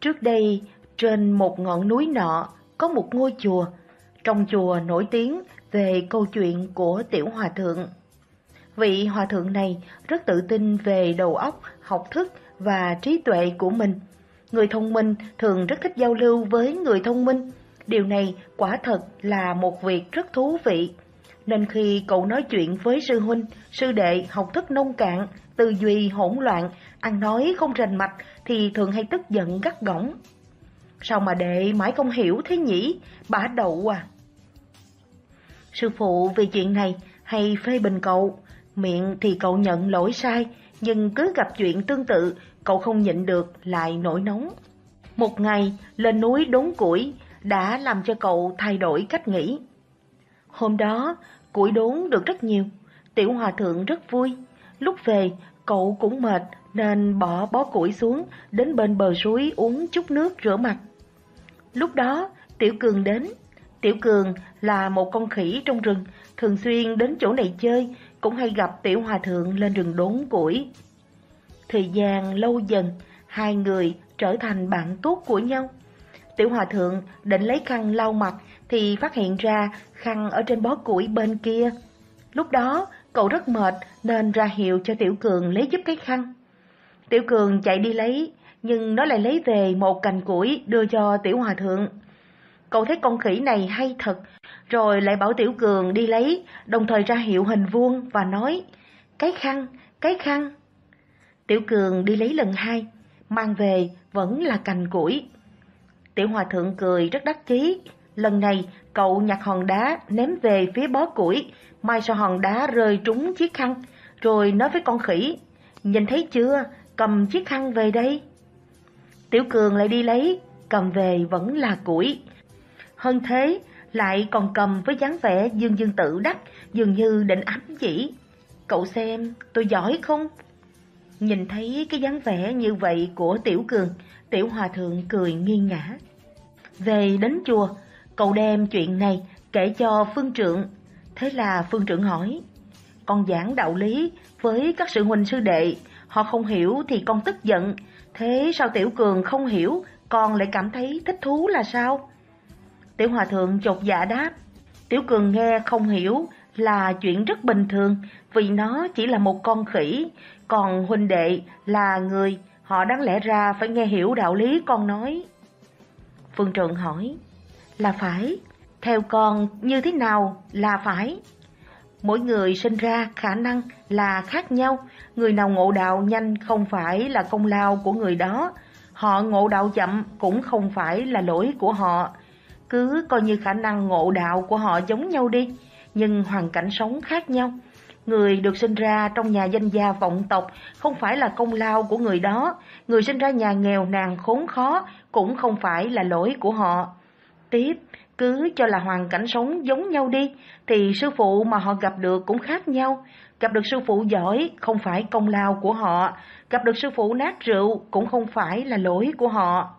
Trước đây, trên một ngọn núi nọ có một ngôi chùa. Trong chùa nổi tiếng về câu chuyện của tiểu hòa thượng. Vị hòa thượng này rất tự tin về đầu óc, học thức và trí tuệ của mình. Người thông minh thường rất thích giao lưu với người thông minh. Điều này quả thật là một việc rất thú vị. Nên khi cậu nói chuyện với sư huynh, sư đệ học thức nông cạn, tư duy hỗn loạn, ăn nói không rành mạch thì thường hay tức giận gắt gỏng. Sao mà đệ mãi không hiểu thế nhỉ? Bả đậu à? Sư phụ vì chuyện này hay phê bình cậu, miệng thì cậu nhận lỗi sai, nhưng cứ gặp chuyện tương tự, cậu không nhịn được lại nổi nóng. Một ngày lên núi đốn củi đã làm cho cậu thay đổi cách nghĩ. Hôm đó, củi đốn được rất nhiều, tiểu hòa thượng rất vui. Lúc về, cậu cũng mệt nên bỏ bó củi xuống đến bên bờ suối uống chút nước rửa mặt. Lúc đó, Tiểu Cường đến. Tiểu Cường là một con khỉ trong rừng, thường xuyên đến chỗ này chơi, cũng hay gặp Tiểu Hòa Thượng lên rừng đốn củi. Thời gian lâu dần, hai người trở thành bạn tốt của nhau. Tiểu Hòa Thượng định lấy khăn lau mặt thì phát hiện ra khăn ở trên bó củi bên kia. Lúc đó, cậu rất mệt nên ra hiệu cho Tiểu Cường lấy giúp cái khăn. Tiểu Cường chạy đi lấy, nhưng nó lại lấy về một cành củi đưa cho Tiểu Hòa Thượng. Cậu thấy con khỉ này hay thật, rồi lại bảo Tiểu Cường đi lấy, đồng thời ra hiệu hình vuông và nói, cái khăn, cái khăn. Tiểu Cường đi lấy lần hai, mang về vẫn là cành củi. Tiểu Hòa Thượng cười rất đắc chí, lần này cậu nhặt hòn đá ném về phía bó củi, mai sau hòn đá rơi trúng chiếc khăn, rồi nói với con khỉ, nhìn thấy chưa, cầm chiếc khăn về đây. Tiểu Cường lại đi lấy, cầm về vẫn là củi. Hơn thế, lại còn cầm với dáng vẻ dương dương tự đắc, dường như định ám chỉ. Cậu xem, tôi giỏi không? Nhìn thấy cái dáng vẻ như vậy của Tiểu Cường, Tiểu Hòa Thượng cười nghiêng ngã. Về đến chùa, cậu đem chuyện này kể cho Phương Trượng. Thế là Phương trưởng hỏi, con giảng đạo lý với các sự huynh sư đệ, họ không hiểu thì con tức giận, thế sao Tiểu Cường không hiểu, con lại cảm thấy thích thú là sao? Tiểu Hòa Thượng chột dạ đáp, Tiểu Cường nghe không hiểu là chuyện rất bình thường vì nó chỉ là một con khỉ, còn huynh đệ là người, họ đáng lẽ ra phải nghe hiểu đạo lý con nói. Phương Trượng hỏi, là phải, theo con như thế nào là phải? Mỗi người sinh ra khả năng là khác nhau, người nào ngộ đạo nhanh không phải là công lao của người đó, họ ngộ đạo chậm cũng không phải là lỗi của họ. Cứ coi như khả năng ngộ đạo của họ giống nhau đi, nhưng hoàn cảnh sống khác nhau. Người được sinh ra trong nhà danh gia vọng tộc không phải là công lao của người đó, người sinh ra nhà nghèo nàn khốn khó cũng không phải là lỗi của họ. Tiếp, cứ cho là hoàn cảnh sống giống nhau đi, thì sư phụ mà họ gặp được cũng khác nhau. Gặp được sư phụ giỏi không phải công lao của họ, gặp được sư phụ nát rượu cũng không phải là lỗi của họ.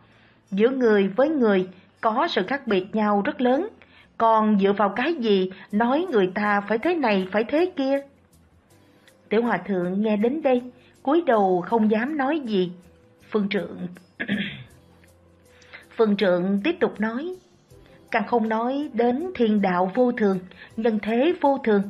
Giữa người với người có sự khác biệt nhau rất lớn, còn dựa vào cái gì nói người ta phải thế này phải thế kia. Tiểu Hòa Thượng nghe đến đây, cúi đầu không dám nói gì. Phương Trượng... Phương Trượng tiếp tục nói, càng không nói đến thiên đạo vô thường, nhân thế vô thường.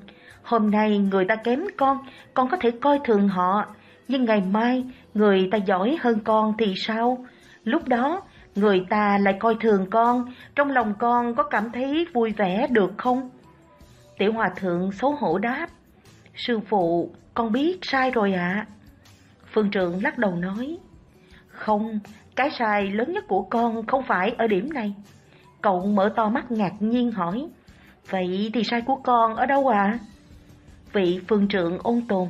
Hôm nay người ta kém con, con có thể coi thường họ, nhưng ngày mai người ta giỏi hơn con thì sao? Lúc đó người ta lại coi thường con, trong lòng con có cảm thấy vui vẻ được không? Tiểu Hòa Thượng xấu hổ đáp, Sư phụ, con biết sai rồi ạ. Phương Trượng lắc đầu nói, Không, cái sai lớn nhất của con không phải ở điểm này. Cậu mở to mắt ngạc nhiên hỏi, Vậy thì sai của con ở đâu ạ? À? Vị phương trượng ôn tồn.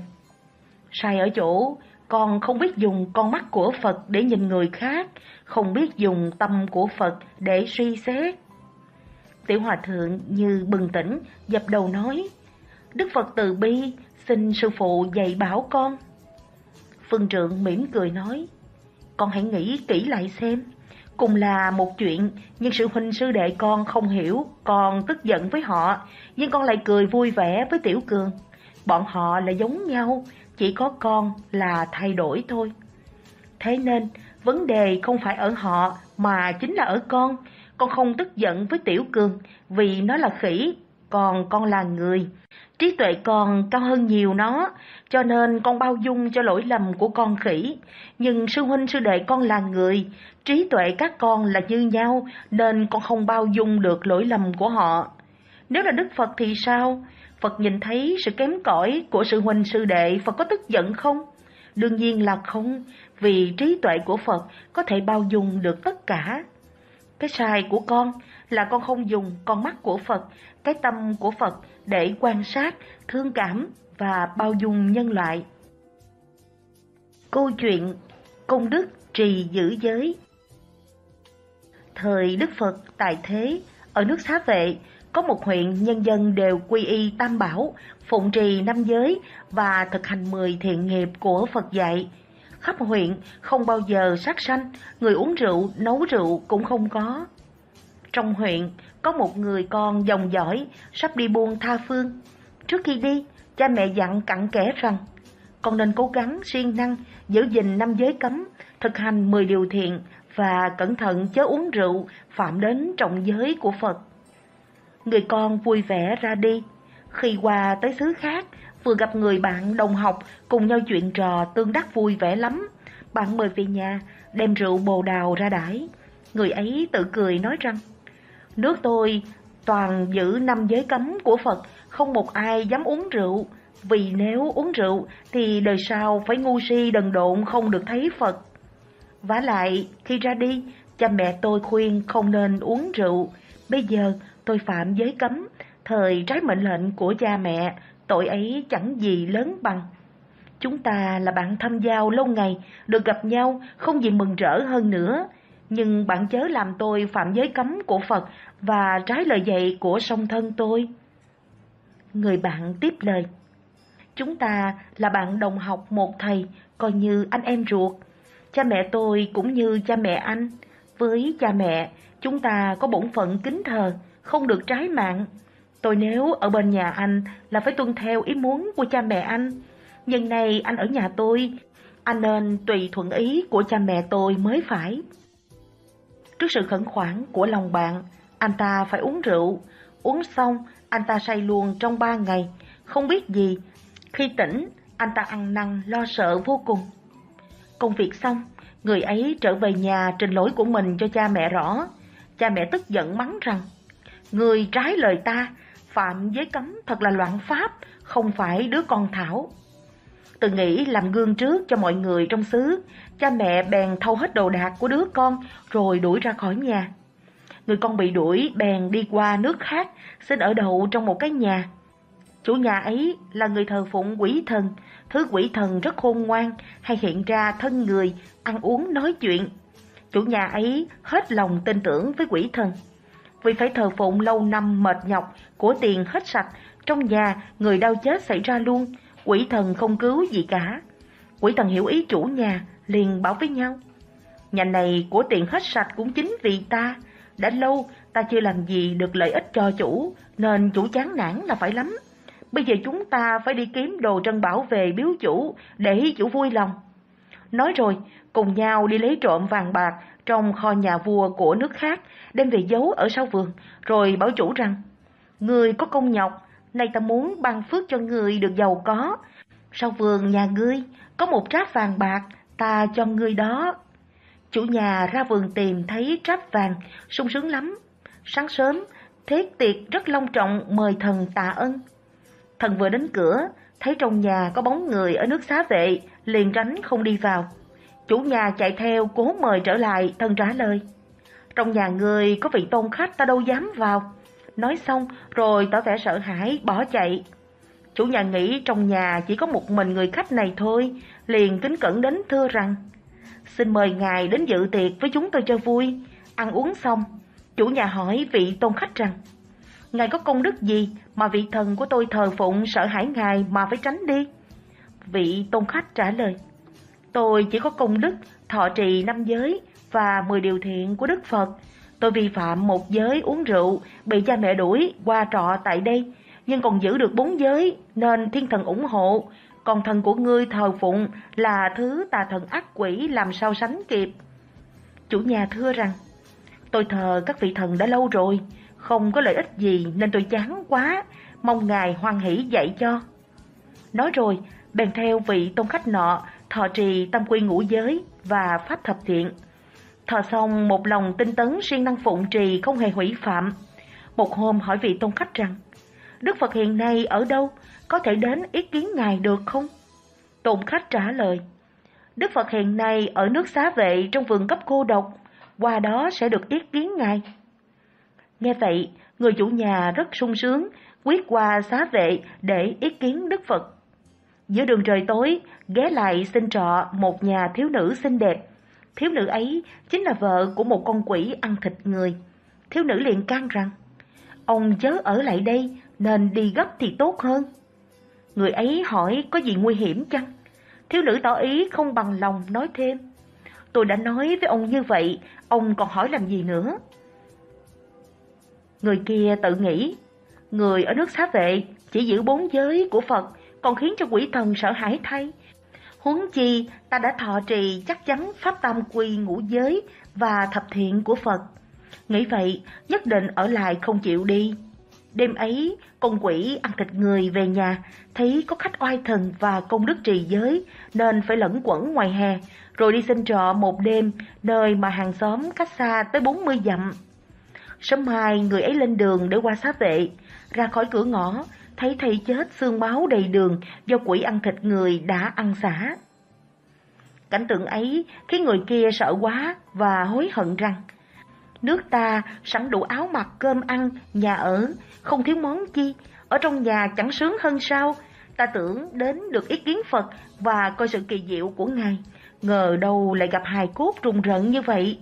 Sai ở chỗ, con không biết dùng con mắt của Phật để nhìn người khác, không biết dùng tâm của Phật để suy xét. Tiểu Hòa Thượng như bừng tỉnh, dập đầu nói, Đức Phật từ bi, xin sư phụ dạy bảo con. Phương Trượng mỉm cười nói, con hãy nghĩ kỹ lại xem. Cùng là một chuyện, nhưng sự huynh sư đệ con không hiểu, con tức giận với họ, nhưng con lại cười vui vẻ với Tiểu Cường. Bọn họ là giống nhau, chỉ có con là thay đổi thôi. Thế nên, vấn đề không phải ở họ mà chính là ở con. Con không tức giận với Tiểu Cường vì nó là khỉ, còn con là người. Trí tuệ con cao hơn nhiều nó, cho nên con bao dung cho lỗi lầm của con khỉ. Nhưng sư huynh sư đệ con là người, trí tuệ các con là như nhau, nên con không bao dung được lỗi lầm của họ. Nếu là Đức Phật thì sao? Phật nhìn thấy sự kém cỏi của sư huynh sư đệ, Phật có tức giận không? Đương nhiên là không, vì trí tuệ của Phật có thể bao dung được tất cả. Cái sai của con là con không dùng con mắt của Phật, cái tâm của Phật để quan sát, thương cảm và bao dung nhân loại. Câu chuyện Công đức trì giữ giới Thời Đức Phật tại thế, ở nước Xá Vệ, có một huyện nhân dân đều quy y tam bảo, phụng trì năm giới và thực hành mười thiện nghiệp của Phật dạy. Khắp huyện không bao giờ sát sanh, người uống rượu, nấu rượu cũng không có. Trong huyện có một người con dòng dõi sắp đi buôn tha phương. Trước khi đi, cha mẹ dặn cặn kẽ rằng con nên cố gắng siêng năng giữ gìn năm giới cấm, thực hành mười điều thiện và cẩn thận chớ uống rượu phạm đến trọng giới của Phật. Người con vui vẻ ra đi. Khi qua tới xứ khác, vừa gặp người bạn đồng học cùng nhau chuyện trò tương đắc vui vẻ lắm. Bạn mời về nhà, đem rượu bồ đào ra đãi. Người ấy tự cười nói rằng, nước tôi toàn giữ năm giới cấm của Phật, không một ai dám uống rượu. Vì nếu uống rượu thì đời sau phải ngu si đần độn không được thấy Phật. vả lại, khi ra đi, cha mẹ tôi khuyên không nên uống rượu. Bây giờ tôi phạm giới cấm, thời trái mệnh lệnh của cha mẹ, tội ấy chẳng gì lớn bằng. Chúng ta là bạn thăm giao lâu ngày, được gặp nhau không gì mừng rỡ hơn nữa. Nhưng bạn chớ làm tôi phạm giới cấm của Phật và trái lời dạy của song thân tôi. Người bạn tiếp lời. Chúng ta là bạn đồng học một thầy, coi như anh em ruột. Cha mẹ tôi cũng như cha mẹ anh. Với cha mẹ, chúng ta có bổn phận kính thờ, không được trái mạng. Tôi nếu ở bên nhà anh là phải tuân theo ý muốn của cha mẹ anh. Nhưng nay anh ở nhà tôi, anh nên tùy thuận ý của cha mẹ tôi mới phải. Trước sự khẩn khoản của lòng bạn, anh ta phải uống rượu. Uống xong, anh ta say luôn trong ba ngày, không biết gì. Khi tỉnh, anh ta ăn năn lo sợ vô cùng. Công việc xong, người ấy trở về nhà trình lỗi của mình cho cha mẹ rõ. Cha mẹ tức giận mắng rằng, Người trái lời ta, phạm giới cấm thật là loạn pháp, không phải đứa con thảo. Tự nghĩ làm gương trước cho mọi người trong xứ, cha mẹ bèn thâu hết đồ đạc của đứa con rồi đuổi ra khỏi nhà. Người con bị đuổi bèn đi qua nước khác, xin ở đậu trong một cái nhà. Chủ nhà ấy là người thờ phụng quỷ thần, thứ quỷ thần rất khôn ngoan, hay hiện ra thân người, ăn uống nói chuyện. Chủ nhà ấy hết lòng tin tưởng với quỷ thần vì phải thờ phụng lâu năm mệt nhọc, của tiền hết sạch, trong nhà người đau chết xảy ra luôn, quỷ thần không cứu gì cả. Quỷ thần hiểu ý chủ nhà, liền bảo với nhau. Nhà này của tiền hết sạch cũng chính vì ta, đã lâu ta chưa làm gì được lợi ích cho chủ, nên chủ chán nản là phải lắm. Bây giờ chúng ta phải đi kiếm đồ trân bảo về biếu chủ, để chủ vui lòng. Nói rồi, cùng nhau đi lấy trộm vàng bạc trong kho nhà vua của nước khác, đem về giấu ở sau vườn, rồi bảo chủ rằng, Người có công nhọc, nay ta muốn ban phước cho người được giàu có. Sau vườn nhà ngươi, có một tráp vàng bạc, ta cho ngươi đó. Chủ nhà ra vườn tìm thấy tráp vàng, sung sướng lắm. Sáng sớm, thiết tiệc rất long trọng mời thần tạ ân. Thần vừa đến cửa, thấy trong nhà có bóng người ở nước xá vệ, liền tránh không đi vào. Chủ nhà chạy theo cố mời trở lại, thần trả lời. Trong nhà người có vị tôn khách ta đâu dám vào. Nói xong rồi tỏ vẻ sợ hãi bỏ chạy. Chủ nhà nghĩ trong nhà chỉ có một mình người khách này thôi, liền kính cẩn đến thưa rằng Xin mời ngài đến dự tiệc với chúng tôi cho vui. Ăn uống xong, chủ nhà hỏi vị tôn khách rằng Ngài có công đức gì mà vị thần của tôi thờ phụng sợ hãi ngài mà phải tránh đi? Vị tôn khách trả lời Tôi chỉ có công đức thọ trì năm giới và mười điều thiện của Đức Phật. Tôi vi phạm một giới uống rượu, bị cha mẹ đuổi qua trọ tại đây, nhưng còn giữ được bốn giới nên thiên thần ủng hộ. còn thần của ngươi thờ phụng là thứ tà thần ác quỷ làm sao sánh kịp. Chủ nhà thưa rằng, tôi thờ các vị thần đã lâu rồi, không có lợi ích gì nên tôi chán quá, mong ngài hoan hỷ dạy cho. Nói rồi, bèn theo vị tôn khách nọ thọ trì tâm quy ngũ giới và pháp thập thiện. Thọ xong một lòng tinh tấn siêng năng phụng trì không hề hủy phạm. Một hôm hỏi vị tôn khách rằng, Đức Phật hiện nay ở đâu, có thể đến ý kiến Ngài được không? Tôn khách trả lời, Đức Phật hiện nay ở nước xá vệ trong vườn cấp cô độc, qua đó sẽ được ý kiến Ngài. Nghe vậy, người chủ nhà rất sung sướng, quyết qua xá vệ để ý kiến Đức Phật. Giữa đường trời tối, ghé lại xin trọ một nhà thiếu nữ xinh đẹp. Thiếu nữ ấy chính là vợ của một con quỷ ăn thịt người. Thiếu nữ liền can rằng, ông chớ ở lại đây nên đi gấp thì tốt hơn. Người ấy hỏi có gì nguy hiểm chăng? Thiếu nữ tỏ ý không bằng lòng nói thêm. Tôi đã nói với ông như vậy, ông còn hỏi làm gì nữa? Người kia tự nghĩ, người ở nước xá vệ chỉ giữ bốn giới của Phật còn khiến cho quỷ thần sợ hãi thay. Huống chi ta đã thọ trì chắc chắn pháp tam quy ngũ giới và thập thiện của Phật. Nghĩ vậy, nhất định ở lại không chịu đi. Đêm ấy, con quỷ ăn thịt người về nhà, thấy có khách oai thần và công đức trì giới, nên phải lẫn quẩn ngoài hè, rồi đi xin trọ một đêm, nơi mà hàng xóm cách xa tới 40 dặm. Sớm mai, người ấy lên đường để qua xá vệ, ra khỏi cửa ngõ, thấy thầy chết xương máu đầy đường do quỷ ăn thịt người đã ăn xả. Cảnh tượng ấy khiến người kia sợ quá và hối hận rằng Nước ta sẵn đủ áo mặc cơm ăn, nhà ở, không thiếu món chi, ở trong nhà chẳng sướng hơn sao. Ta tưởng đến được ý kiến Phật và coi sự kỳ diệu của Ngài, ngờ đâu lại gặp hài cốt rùng rợn như vậy.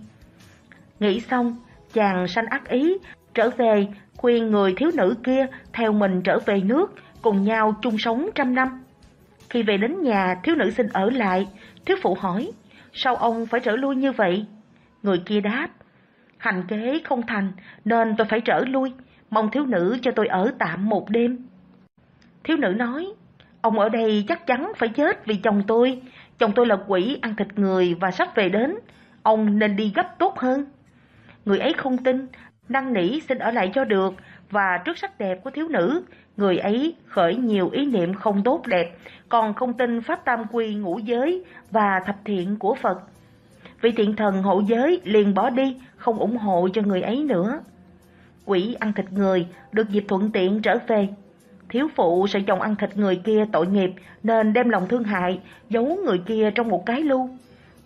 Nghĩ xong, chàng sanh ác ý, trở về khuyên người thiếu nữ kia theo mình trở về nước, cùng nhau chung sống trăm năm. Khi về đến nhà, thiếu nữ xin ở lại, thiếu phụ hỏi, sao ông phải trở lui như vậy? Người kia đáp, hành kế không thành nên tôi phải trở lui, mong thiếu nữ cho tôi ở tạm một đêm. Thiếu nữ nói, ông ở đây chắc chắn phải chết vì chồng tôi, chồng tôi là quỷ ăn thịt người và sắp về đến, ông nên đi gấp tốt hơn. Người ấy không tin, năn nỉ xin ở lại cho được, và trước sắc đẹp của thiếu nữ, người ấy khởi nhiều ý niệm không tốt đẹp, còn không tin pháp tam quy ngũ giới và thập thiện của Phật. Vị thiện thần hộ giới liền bỏ đi, không ủng hộ cho người ấy nữa. Quỷ ăn thịt người, được dịp thuận tiện trở về. Thiếu phụ sợ chồng ăn thịt người kia tội nghiệp nên đem lòng thương hại, giấu người kia trong một cái lưu.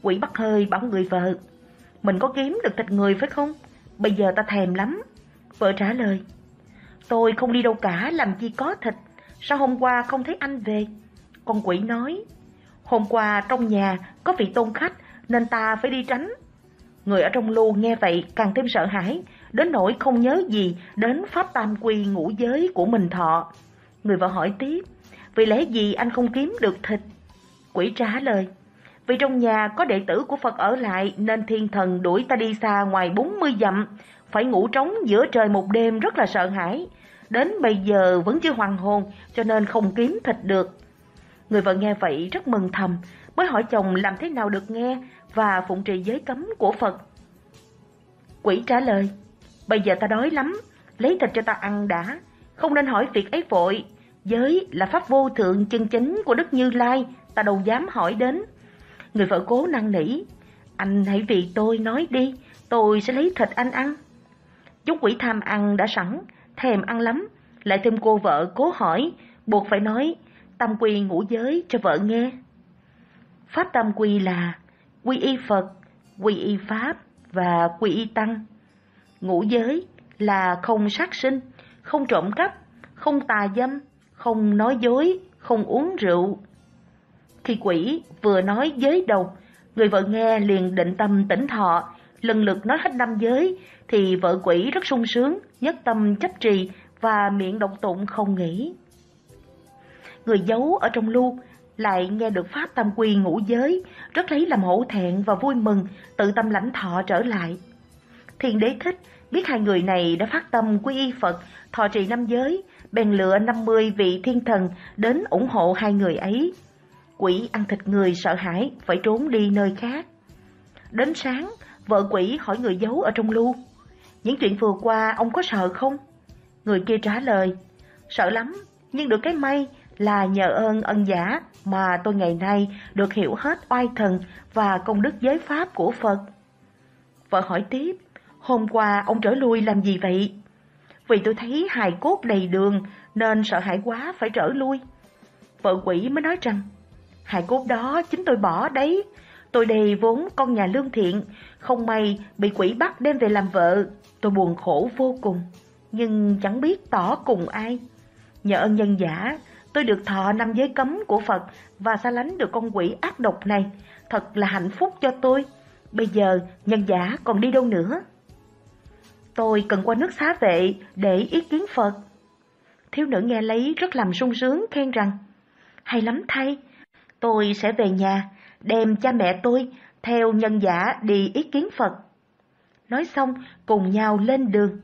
Quỷ bắt hơi bảo người vợ, mình có kiếm được thịt người phải không? Bây giờ ta thèm lắm. Vợ trả lời, tôi không đi đâu cả làm chi có thịt, sao hôm qua không thấy anh về? Con quỷ nói, hôm qua trong nhà có vị tôn khách nên ta phải đi tránh. Người ở trong lưu nghe vậy càng thêm sợ hãi, đến nỗi không nhớ gì đến pháp tam quy ngũ giới của mình thọ. Người vợ hỏi tiếp, vì lẽ gì anh không kiếm được thịt? Quỷ trả lời, vì trong nhà có đệ tử của Phật ở lại nên thiên thần đuổi ta đi xa ngoài 40 dặm, phải ngủ trống giữa trời một đêm rất là sợ hãi. Đến bây giờ vẫn chưa hoàn hồn cho nên không kiếm thịt được. Người vợ nghe vậy rất mừng thầm, mới hỏi chồng làm thế nào được nghe và phụng trì giới cấm của Phật. Quỷ trả lời, bây giờ ta đói lắm, lấy thịt cho ta ăn đã, không nên hỏi việc ấy vội. Giới là pháp vô thượng chân chính của Đức Như Lai, ta đâu dám hỏi đến. Người vợ cố năn nỉ, anh hãy vì tôi nói đi, tôi sẽ lấy thịt anh ăn. Chú quỷ tham ăn đã sẵn, thèm ăn lắm, lại thêm cô vợ cố hỏi, buộc phải nói, tâm quy ngũ giới cho vợ nghe. Pháp tam quy là quy y Phật, quy y Pháp và quy y Tăng. Ngũ giới là không sát sinh, không trộm cắp, không tà dâm, không nói dối, không uống rượu. Khi quỷ vừa nói giới đầu, người vợ nghe liền định tâm tỉnh thọ, lần lượt nói hết năm giới, thì vợ quỷ rất sung sướng, nhất tâm chấp trì và miệng động tụng không nghỉ. Người giấu ở trong lu lại nghe được pháp tam quy ngũ giới, rất lấy làm hổ thẹn và vui mừng, tự tâm lãnh thọ trở lại. Thiên đế thích, biết hai người này đã phát tâm quy y Phật, thọ trì năm giới, bèn lựa 50 vị thiên thần đến ủng hộ hai người ấy. Quỷ ăn thịt người sợ hãi, phải trốn đi nơi khác. Đến sáng, vợ quỷ hỏi người giấu ở trong lu. Những chuyện vừa qua ông có sợ không? Người kia trả lời, sợ lắm, nhưng được cái may là nhờ ơn ân giả mà tôi ngày nay được hiểu hết oai thần và công đức giới pháp của Phật. Vợ hỏi tiếp, hôm qua ông trở lui làm gì vậy? Vì tôi thấy hài cốt đầy đường nên sợ hãi quá phải trở lui. Vợ quỷ mới nói rằng, hài cốt đó chính tôi bỏ đấy. Tôi đề vốn con nhà lương thiện, không may bị quỷ bắt đem về làm vợ. Tôi buồn khổ vô cùng, nhưng chẳng biết tỏ cùng ai. Nhờ ơn nhân giả, tôi được thọ năm giới cấm của Phật và xa lánh được con quỷ ác độc này. Thật là hạnh phúc cho tôi. Bây giờ nhân giả còn đi đâu nữa? Tôi cần qua nước xá vệ để ý kiến Phật. Thiếu nữ nghe lấy rất làm sung sướng khen rằng Hay lắm thay, tôi sẽ về nhà, đem cha mẹ tôi theo nhân giả đi ý kiến Phật. Nói xong cùng nhau lên đường.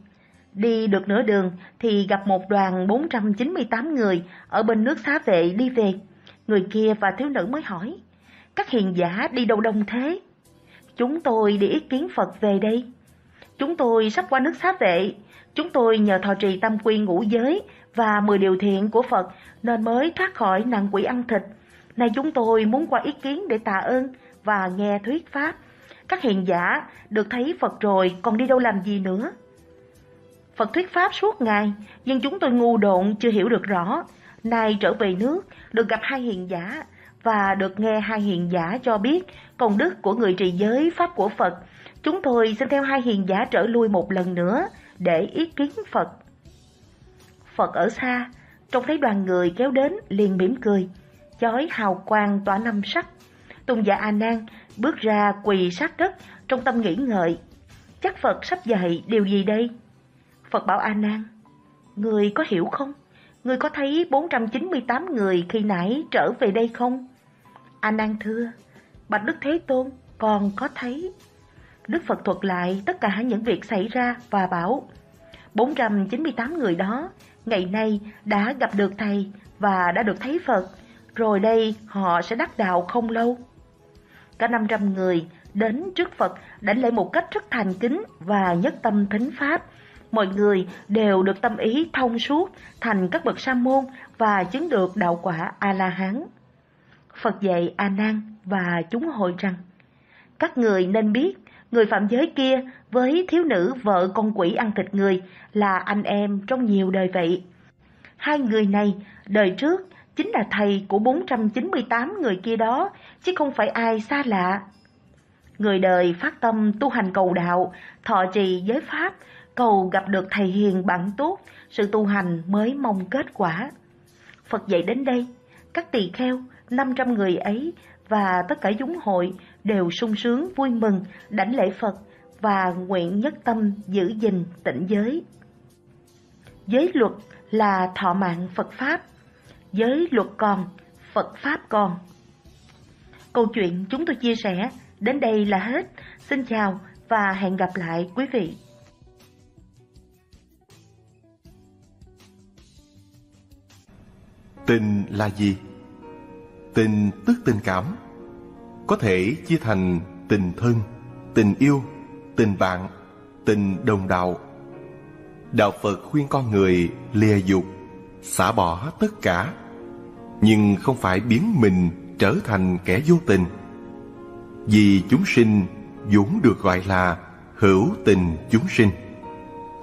Đi được nửa đường thì gặp một đoàn 498 người ở bên nước xá vệ đi về. Người kia và thiếu nữ mới hỏi, các hiền giả đi đâu đông thế? Chúng tôi đi ý kiến Phật về đây. Chúng tôi sắp qua nước xá vệ. Chúng tôi nhờ thọ trì tam quy ngũ giới và 10 điều thiện của Phật nên mới thoát khỏi nạn quỷ ăn thịt. Nay chúng tôi muốn qua ý kiến để tạ ơn và nghe thuyết pháp. Các hiền giả được thấy Phật rồi còn đi đâu làm gì nữa? Phật thuyết pháp suốt ngày, nhưng chúng tôi ngu độn chưa hiểu được rõ. Nay trở về nước, được gặp hai hiền giả và được nghe hai hiền giả cho biết công đức của người trì giới pháp của Phật. Chúng tôi xin theo hai hiền giả trở lui một lần nữa để ý kiến Phật. Phật ở xa, trông thấy đoàn người kéo đến liền mỉm cười, chói hào quang tỏa năm sắc. Tùng giả A Nan bước ra quỳ sát đất trong tâm nghĩ ngợi. Chắc Phật sắp dạy điều gì đây? Phật bảo A Nan, người có hiểu không? Người có thấy 498 người khi nãy trở về đây không? A Nan thưa, Bạch Đức Thế Tôn, còn có thấy. Đức Phật thuật lại tất cả những việc xảy ra và bảo 498 người đó ngày nay đã gặp được Thầy và đã được thấy Phật, rồi đây họ sẽ đắc đạo không lâu. Cả 500 người đến trước Phật đảnh lễ một cách rất thành kính và nhất tâm thính Pháp. Mọi người đều được tâm ý thông suốt thành các bậc sa môn và chứng được đạo quả A-la-hán. Phật dạy A Nan và chúng hội rằng: Các người nên biết, người phạm giới kia với thiếu nữ vợ con quỷ ăn thịt người là anh em trong nhiều đời vậy. Hai người này đời trước chính là thầy của 498 người kia đó, chứ không phải ai xa lạ. Người đời phát tâm tu hành cầu đạo, thọ trì giới pháp, cầu gặp được thầy hiền bạn tốt, sự tu hành mới mong kết quả. Phật dạy đến đây, các tỳ kheo 500 người ấy và tất cả chúng hội đều sung sướng vui mừng đảnh lễ Phật và nguyện nhất tâm giữ gìn tịnh giới. Giới luật là thọ mạng Phật Pháp, giới luật còn, Phật Pháp còn. Câu chuyện chúng tôi chia sẻ đến đây là hết. Xin chào và hẹn gặp lại quý vị. Tình là gì? Tình tức tình cảm Có thể chia thành tình thân, tình yêu, tình bạn, tình đồng đạo Đạo Phật khuyên con người lìa dục, xả bỏ tất cả Nhưng không phải biến mình trở thành kẻ vô tình Vì chúng sinh vốn được gọi là hữu tình chúng sinh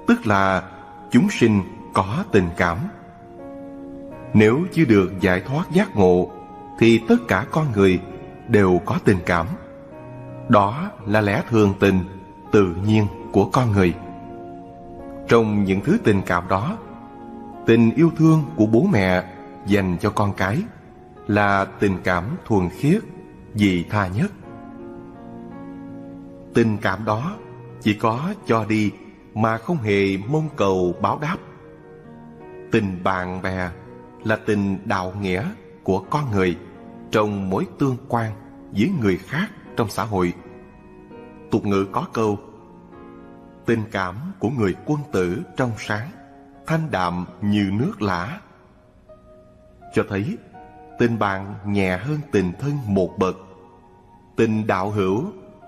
Tức là chúng sinh có tình cảm Nếu chưa được giải thoát giác ngộ thì tất cả con người đều có tình cảm. Đó là lẽ thường tình, tự nhiên của con người. Trong những thứ tình cảm đó, tình yêu thương của bố mẹ dành cho con cái là tình cảm thuần khiết, dị tha nhất. Tình cảm đó chỉ có cho đi mà không hề mong cầu báo đáp. Tình bạn bè là tình đạo nghĩa của con người trong mối tương quan với người khác trong xã hội. Tục ngữ có câu Tình cảm của người quân tử trong sáng thanh đạm như nước lã. Cho thấy tình bạn nhẹ hơn tình thân một bậc. Tình đạo hữu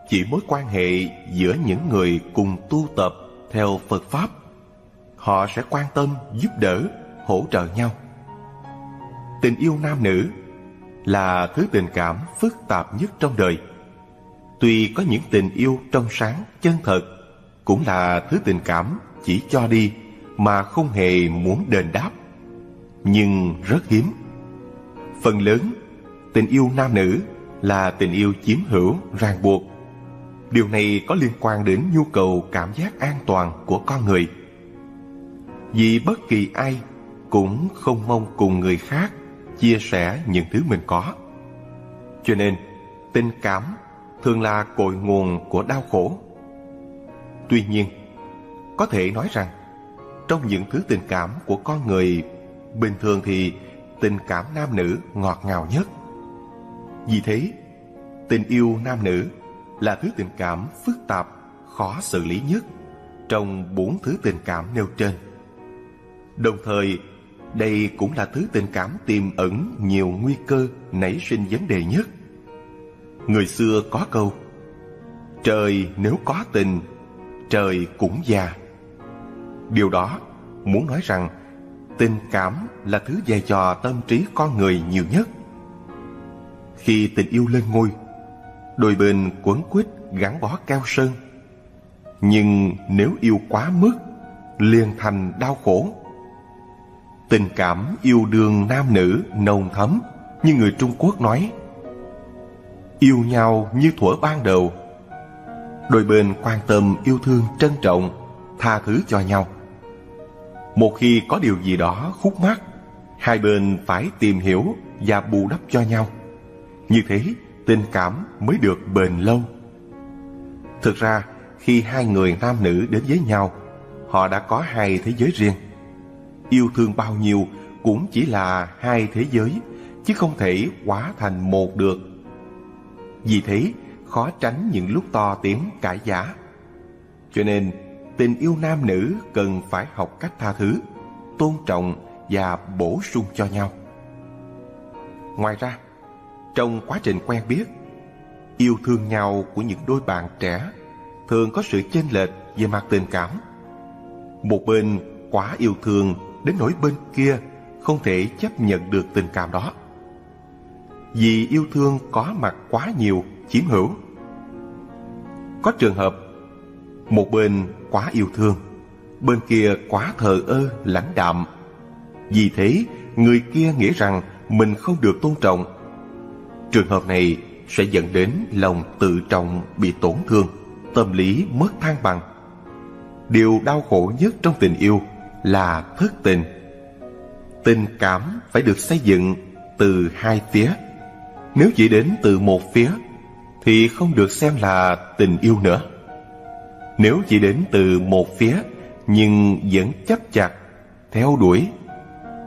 chỉ mối quan hệ giữa những người cùng tu tập theo Phật Pháp. Họ sẽ quan tâm, giúp đỡ, hỗ trợ nhau. Tình yêu nam nữ là thứ tình cảm phức tạp nhất trong đời. Tuy có những tình yêu trong sáng, chân thật, cũng là thứ tình cảm chỉ cho đi mà không hề muốn đền đáp. Nhưng rất hiếm. Phần lớn, tình yêu nam nữ là tình yêu chiếm hữu, ràng buộc. Điều này có liên quan đến nhu cầu cảm giác an toàn của con người. Vì bất kỳ ai cũng không mong cùng người khác chia sẻ những thứ mình có. Cho nên, tình cảm thường là cội nguồn của đau khổ. Tuy nhiên, có thể nói rằng, trong những thứ tình cảm của con người, bình thường thì tình cảm nam nữ ngọt ngào nhất. Vì thế, tình yêu nam nữ là thứ tình cảm phức tạp, khó xử lý nhất trong bốn thứ tình cảm nêu trên. Đồng thời, đây cũng là thứ tình cảm tiềm ẩn nhiều nguy cơ nảy sinh vấn đề nhất. Người xưa có câu Trời nếu có tình, trời cũng già. Điều đó muốn nói rằng tình cảm là thứ dày dò tâm trí con người nhiều nhất. Khi tình yêu lên ngôi, đôi bên quấn quýt gắn bó cao sơn. Nhưng nếu yêu quá mức, liền thành đau khổ. Tình cảm yêu đương nam nữ nồng thấm như người Trung Quốc nói. Yêu nhau như thuở ban đầu. Đôi bên quan tâm yêu thương trân trọng, tha thứ cho nhau. Một khi có điều gì đó khúc mắc, hai bên phải tìm hiểu và bù đắp cho nhau. Như thế, tình cảm mới được bền lâu. Thực ra, khi hai người nam nữ đến với nhau, họ đã có hai thế giới riêng yêu thương bao nhiêu cũng chỉ là hai thế giới, chứ không thể quá thành một được. Vì thế, khó tránh những lúc to tiếng cãi giả. Cho nên, tình yêu nam nữ cần phải học cách tha thứ, tôn trọng và bổ sung cho nhau. Ngoài ra, trong quá trình quen biết, yêu thương nhau của những đôi bạn trẻ thường có sự chênh lệch về mặt tình cảm. Một bên quá yêu thương đến nỗi bên kia không thể chấp nhận được tình cảm đó. Vì yêu thương có mặt quá nhiều, chiếm hữu. Có trường hợp, một bên quá yêu thương, bên kia quá thờ ơ, lãnh đạm. Vì thế, người kia nghĩ rằng mình không được tôn trọng. Trường hợp này sẽ dẫn đến lòng tự trọng bị tổn thương, tâm lý mất thăng bằng. Điều đau khổ nhất trong tình yêu là thất tình. Tình cảm phải được xây dựng từ hai phía. Nếu chỉ đến từ một phía thì không được xem là tình yêu nữa. Nếu chỉ đến từ một phía nhưng vẫn chấp chặt, theo đuổi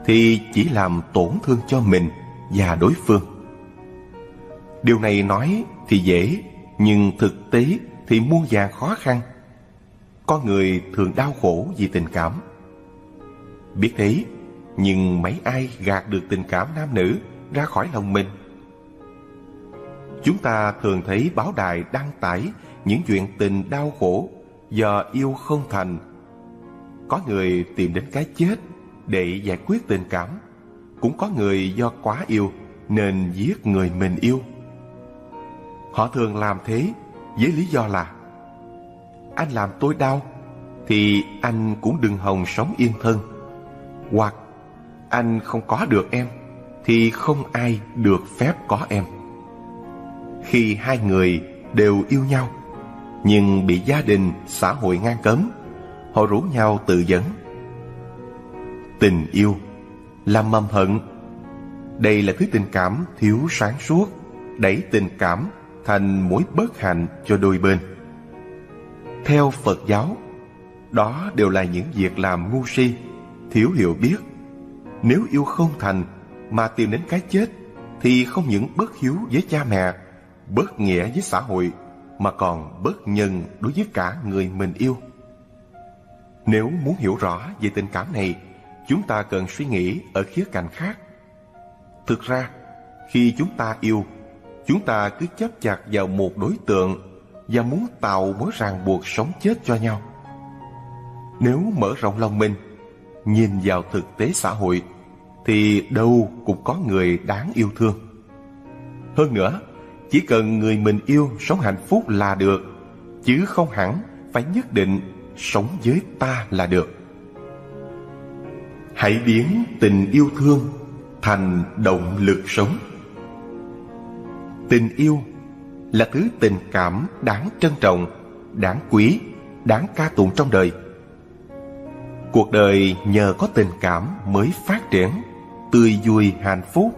thì chỉ làm tổn thương cho mình và đối phương. Điều này nói thì dễ, nhưng thực tế thì muôn vàng khó khăn. Con người thường đau khổ vì tình cảm Biết thế, nhưng mấy ai gạt được tình cảm nam nữ ra khỏi lòng mình? Chúng ta thường thấy báo đài đăng tải những chuyện tình đau khổ do yêu không thành. Có người tìm đến cái chết để giải quyết tình cảm. Cũng có người do quá yêu nên giết người mình yêu. Họ thường làm thế với lý do là, Anh làm tôi đau thì anh cũng đừng hòng sống yên thân hoặc, anh không có được em thì không ai được phép có em. Khi hai người đều yêu nhau nhưng bị gia đình, xã hội ngăn cấm, họ rủ nhau tự dẫn. Tình yêu là mầm hận. Đây là thứ tình cảm thiếu sáng suốt, đẩy tình cảm thành mối bất hạnh cho đôi bên. Theo Phật giáo, đó đều là những việc làm ngu si thiếu hiểu biết. Nếu yêu không thành mà tìm đến cái chết thì không những bất hiếu với cha mẹ, bất nghĩa với xã hội mà còn bất nhân đối với cả người mình yêu. Nếu muốn hiểu rõ về tình cảm này, chúng ta cần suy nghĩ ở khía cạnh khác. Thực ra, khi chúng ta yêu, chúng ta cứ chấp chặt vào một đối tượng và muốn tạo mối ràng buộc sống chết cho nhau. Nếu mở rộng lòng mình, nhìn vào thực tế xã hội, thì đâu cũng có người đáng yêu thương. Hơn nữa, chỉ cần người mình yêu sống hạnh phúc là được, chứ không hẳn phải nhất định sống với ta là được. Hãy biến tình yêu thương thành động lực sống. Tình yêu là thứ tình cảm đáng trân trọng, đáng quý, đáng ca tụng trong đời. Cuộc đời nhờ có tình cảm mới phát triển, tươi vui hạnh phúc.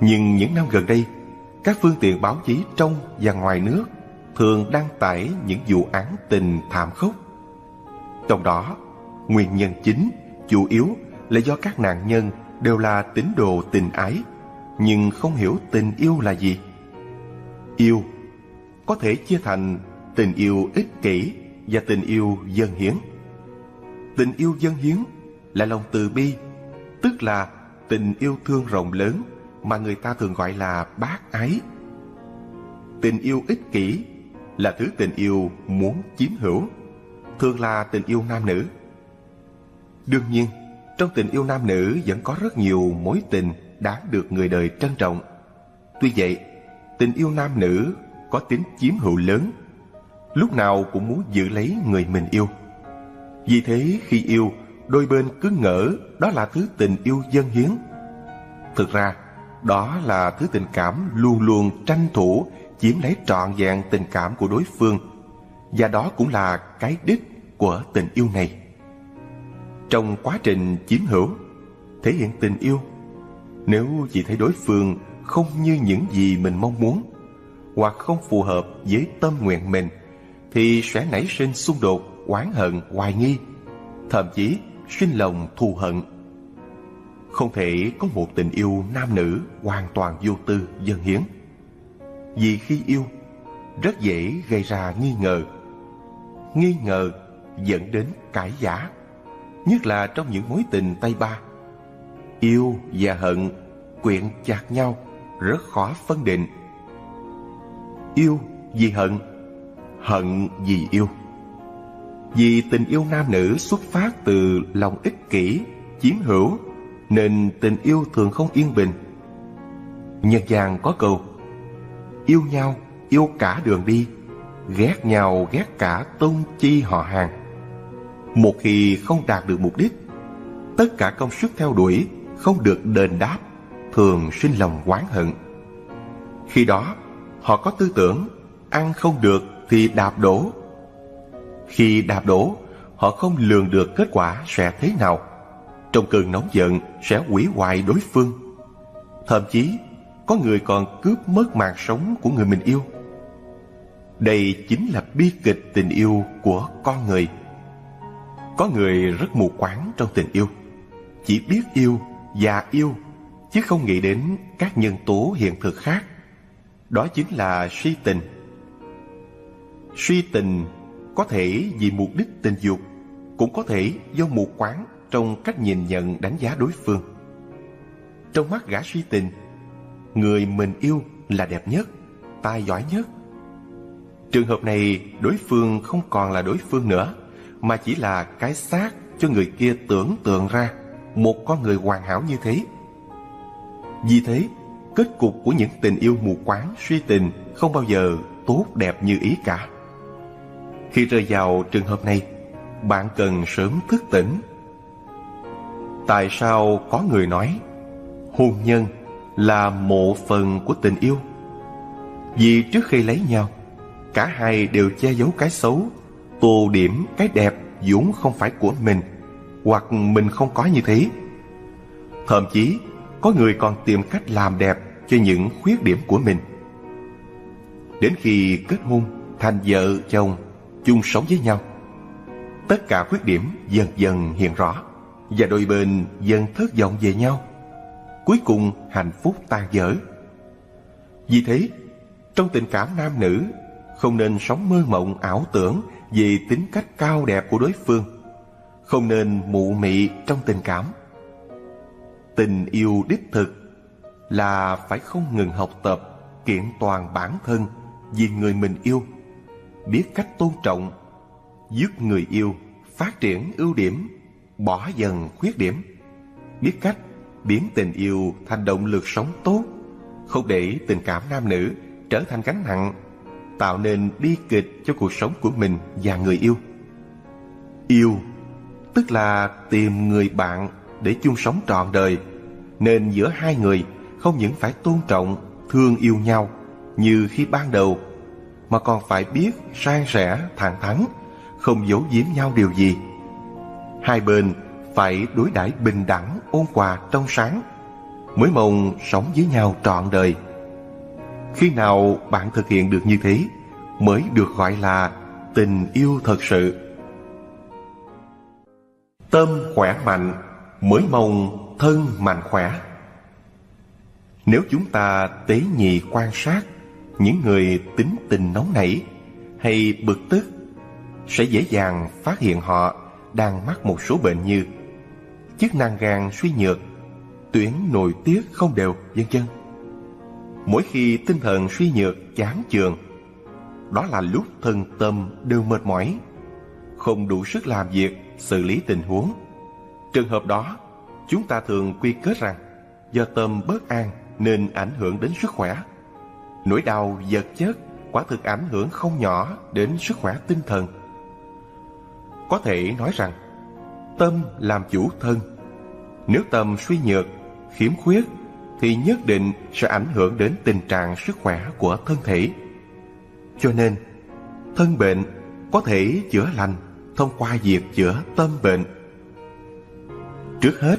Nhưng những năm gần đây, các phương tiện báo chí trong và ngoài nước thường đăng tải những vụ án tình thảm khốc. Trong đó, nguyên nhân chính chủ yếu là do các nạn nhân đều là tín đồ tình ái, nhưng không hiểu tình yêu là gì. Yêu có thể chia thành tình yêu ích kỷ và tình yêu dân hiến. Tình yêu dân hiến là lòng từ bi, tức là tình yêu thương rộng lớn mà người ta thường gọi là bác ái. Tình yêu ích kỷ là thứ tình yêu muốn chiếm hữu, thường là tình yêu nam nữ. Đương nhiên, trong tình yêu nam nữ vẫn có rất nhiều mối tình đáng được người đời trân trọng. Tuy vậy, tình yêu nam nữ có tính chiếm hữu lớn, lúc nào cũng muốn giữ lấy người mình yêu. Vì thế khi yêu, đôi bên cứ ngỡ đó là thứ tình yêu dân hiến. Thực ra, đó là thứ tình cảm luôn luôn tranh thủ chiếm lấy trọn vẹn tình cảm của đối phương và đó cũng là cái đích của tình yêu này. Trong quá trình chiếm hữu, thể hiện tình yêu, nếu chỉ thấy đối phương không như những gì mình mong muốn hoặc không phù hợp với tâm nguyện mình thì sẽ nảy sinh xung đột, oán hận, hoài nghi, thậm chí sinh lòng thù hận. Không thể có một tình yêu nam nữ hoàn toàn vô tư, dân hiến. Vì khi yêu, rất dễ gây ra nghi ngờ. Nghi ngờ dẫn đến cãi giả, nhất là trong những mối tình tay ba. Yêu và hận quyện chặt nhau rất khó phân định. Yêu vì hận, hận vì yêu. Vì tình yêu nam nữ xuất phát từ lòng ích kỷ, chiếm hữu, nên tình yêu thường không yên bình. Nhân gian có câu, yêu nhau, yêu cả đường đi, ghét nhau ghét cả tôn chi họ hàng. Một khi không đạt được mục đích, tất cả công sức theo đuổi không được đền đáp thường sinh lòng oán hận. Khi đó, họ có tư tưởng ăn không được thì đạp đổ. Khi đạp đổ, họ không lường được kết quả sẽ thế nào. Trong cơn nóng giận sẽ hủy hoại đối phương. Thậm chí, có người còn cướp mất mạng sống của người mình yêu. Đây chính là bi kịch tình yêu của con người. Có người rất mù quáng trong tình yêu, chỉ biết yêu và yêu chứ không nghĩ đến các nhân tố hiện thực khác. Đó chính là suy tình. Suy tình có thể vì mục đích tình dục, cũng có thể do mù quáng trong cách nhìn nhận đánh giá đối phương. Trong mắt gã suy tình, người mình yêu là đẹp nhất, tài giỏi nhất. Trường hợp này đối phương không còn là đối phương nữa, mà chỉ là cái xác cho người kia tưởng tượng ra một con người hoàn hảo như thế. Vì thế, kết cục của những tình yêu mù quáng, suy tình không bao giờ tốt đẹp như ý cả. Khi rơi vào trường hợp này, bạn cần sớm thức tỉnh. Tại sao có người nói hôn nhân là một phần của tình yêu? Vì trước khi lấy nhau, cả hai đều che giấu cái xấu, tô điểm cái đẹp vốn không phải của mình, hoặc mình không có như thế. Thậm chí có người còn tìm cách làm đẹp cho những khuyết điểm của mình. Đến khi kết hôn, thành vợ chồng, chung sống với nhau, tất cả khuyết điểm dần dần hiện rõ và đôi bên dần thất vọng về nhau. Cuối cùng hạnh phúc tan vỡ. Vì thế, trong tình cảm nam nữ không nên sống mơ mộng ảo tưởng về tính cách cao đẹp của đối phương không nên mụ mị trong tình cảm. Tình yêu đích thực là phải không ngừng học tập, kiện toàn bản thân vì người mình yêu, biết cách tôn trọng, giúp người yêu phát triển ưu điểm, bỏ dần khuyết điểm, biết cách biến tình yêu thành động lực sống tốt, không để tình cảm nam nữ trở thành gánh nặng, tạo nên bi kịch cho cuộc sống của mình và người yêu. Yêu tức là tìm người bạn để chung sống trọn đời, nên giữa hai người không những phải tôn trọng, thương yêu nhau như khi ban đầu, mà còn phải biết san sẻ, thẳng thắn, không giấu giếm nhau điều gì. Hai bên phải đối đãi bình đẳng, ôn hòa, trong sáng, mới mong sống với nhau trọn đời. Khi nào bạn thực hiện được như thế, mới được gọi là tình yêu thật sự. Tâm khỏe mạnh mới mong thân mạnh khỏe. Nếu chúng ta tế nhị quan sát những người tính tình nóng nảy hay bực tức sẽ dễ dàng phát hiện họ đang mắc một số bệnh như chức năng gan suy nhược, tuyến nội tiết không đều, vân vân. Mỗi khi tinh thần suy nhược, chán chường, đó là lúc thân tâm đều mệt mỏi, không đủ sức làm việc, xử lý tình huống. Trường hợp đó, chúng ta thường quy kết rằng do tâm bất an nên ảnh hưởng đến sức khỏe. Nỗi đau vật chất quả thực ảnh hưởng không nhỏ đến sức khỏe tinh thần. Có thể nói rằng tâm làm chủ thân. Nếu tâm suy nhược, khiếm khuyết thì nhất định sẽ ảnh hưởng đến tình trạng sức khỏe của thân thể. Cho nên, thân bệnh có thể chữa lành thông qua việc chữa tâm bệnh. Trước hết,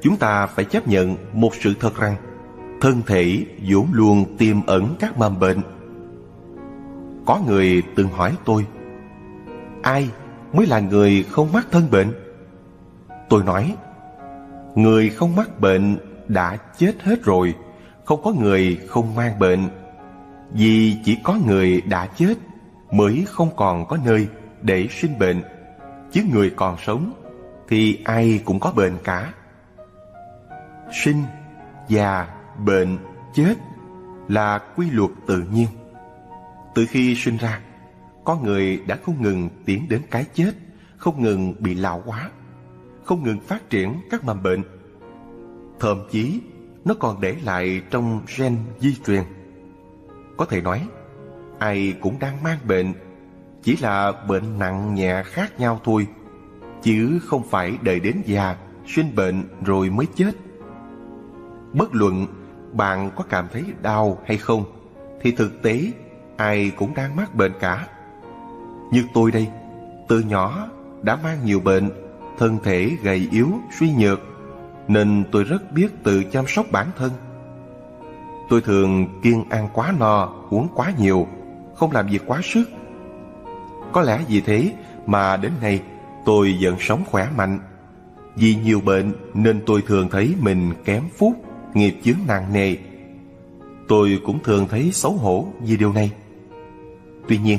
chúng ta phải chấp nhận một sự thật rằng thân thể vốn luôn tiềm ẩn các mầm bệnh. Có người từng hỏi tôi, ai mới là người không mắc thân bệnh? Tôi nói, người không mắc bệnh đã chết hết rồi, không có người không mang bệnh. Vì chỉ có người đã chết mới không còn có nơi để sinh bệnh. Chứ người còn sống thì ai cũng có bệnh cả. Sinh, già, bệnh, chết là quy luật tự nhiên. Từ khi sinh ra, con người đã không ngừng tiến đến cái chết, không ngừng bị lão hóa, không ngừng phát triển các mầm bệnh. Thậm chí, nó còn để lại trong gen di truyền. Có thể nói, ai cũng đang mang bệnh, chỉ là bệnh nặng nhẹ khác nhau thôi, chứ không phải đợi đến già, sinh bệnh rồi mới chết. Bất luận bạn có cảm thấy đau hay không, thì thực tế ai cũng đang mắc bệnh cả. Như tôi đây, từ nhỏ đã mang nhiều bệnh, thân thể gầy yếu, suy nhược, nên tôi rất biết tự chăm sóc bản thân. Tôi thường kiêng ăn quá no, uống quá nhiều, không làm việc quá sức. Có lẽ vì thế mà đến nay tôi vẫn sống khỏe mạnh. Vì nhiều bệnh nên tôi thường thấy mình kém phúc, nghiệp chướng nặng nề. Tôi cũng thường thấy xấu hổ vì điều này. Tuy nhiên,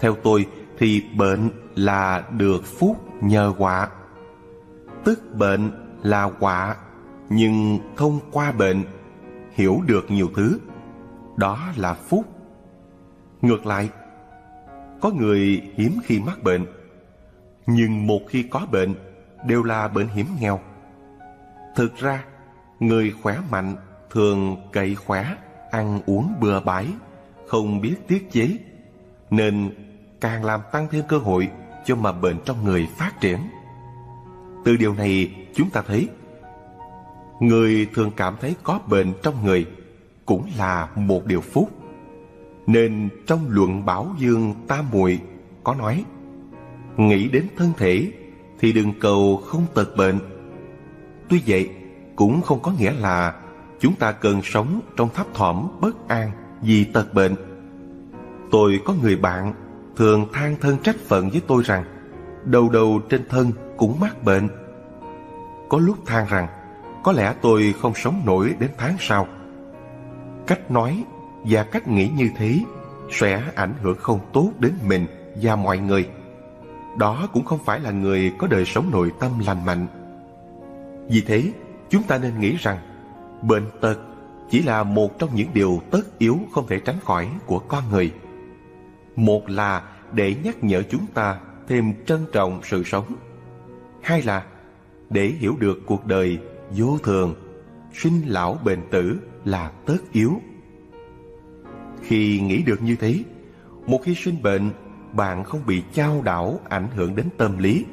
theo tôi thì bệnh là được phúc nhờ quả. Tức bệnh là quả, nhưng thông qua bệnh hiểu được nhiều thứ. Đó là phúc. Ngược lại, có người hiếm khi mắc bệnh, nhưng một khi có bệnh đều là bệnh hiểm nghèo. Thực ra, người khỏe mạnh thường cậy khỏe, ăn uống bừa bãi, không biết tiết chế, nên càng làm tăng thêm cơ hội cho mầm bệnh trong người phát triển. Từ điều này, chúng ta thấy, Người thường cảm thấy có bệnh trong người Cũng là một điều phúc. Nên trong luận Bảo Dương Tam Muội có nói, Nghĩ đến thân thể thì đừng cầu không tật bệnh. Tuy vậy, cũng không có nghĩa là Chúng ta cần sống trong thấp thỏm, bất an vì tật bệnh. Tôi có người bạn thường than thân trách phận với tôi rằng đầu đầu trên thân cũng mắc bệnh. Có lúc than rằng có lẽ tôi không sống nổi đến tháng sau. Cách nói và cách nghĩ như thế sẽ ảnh hưởng không tốt đến mình và mọi người. đó cũng không phải là người có đời sống nội tâm lành mạnh. Vì thế, chúng ta nên nghĩ rằng bệnh tật chỉ là một trong những điều tất yếu không thể tránh khỏi của con người. Một là để nhắc nhở chúng ta thêm trân trọng sự sống. Hai là để hiểu được cuộc đời vô thường, sinh lão bệnh tử là tất yếu. Khi nghĩ được như thế, một khi sinh bệnh, bạn không bị chao đảo ảnh hưởng đến tâm lý.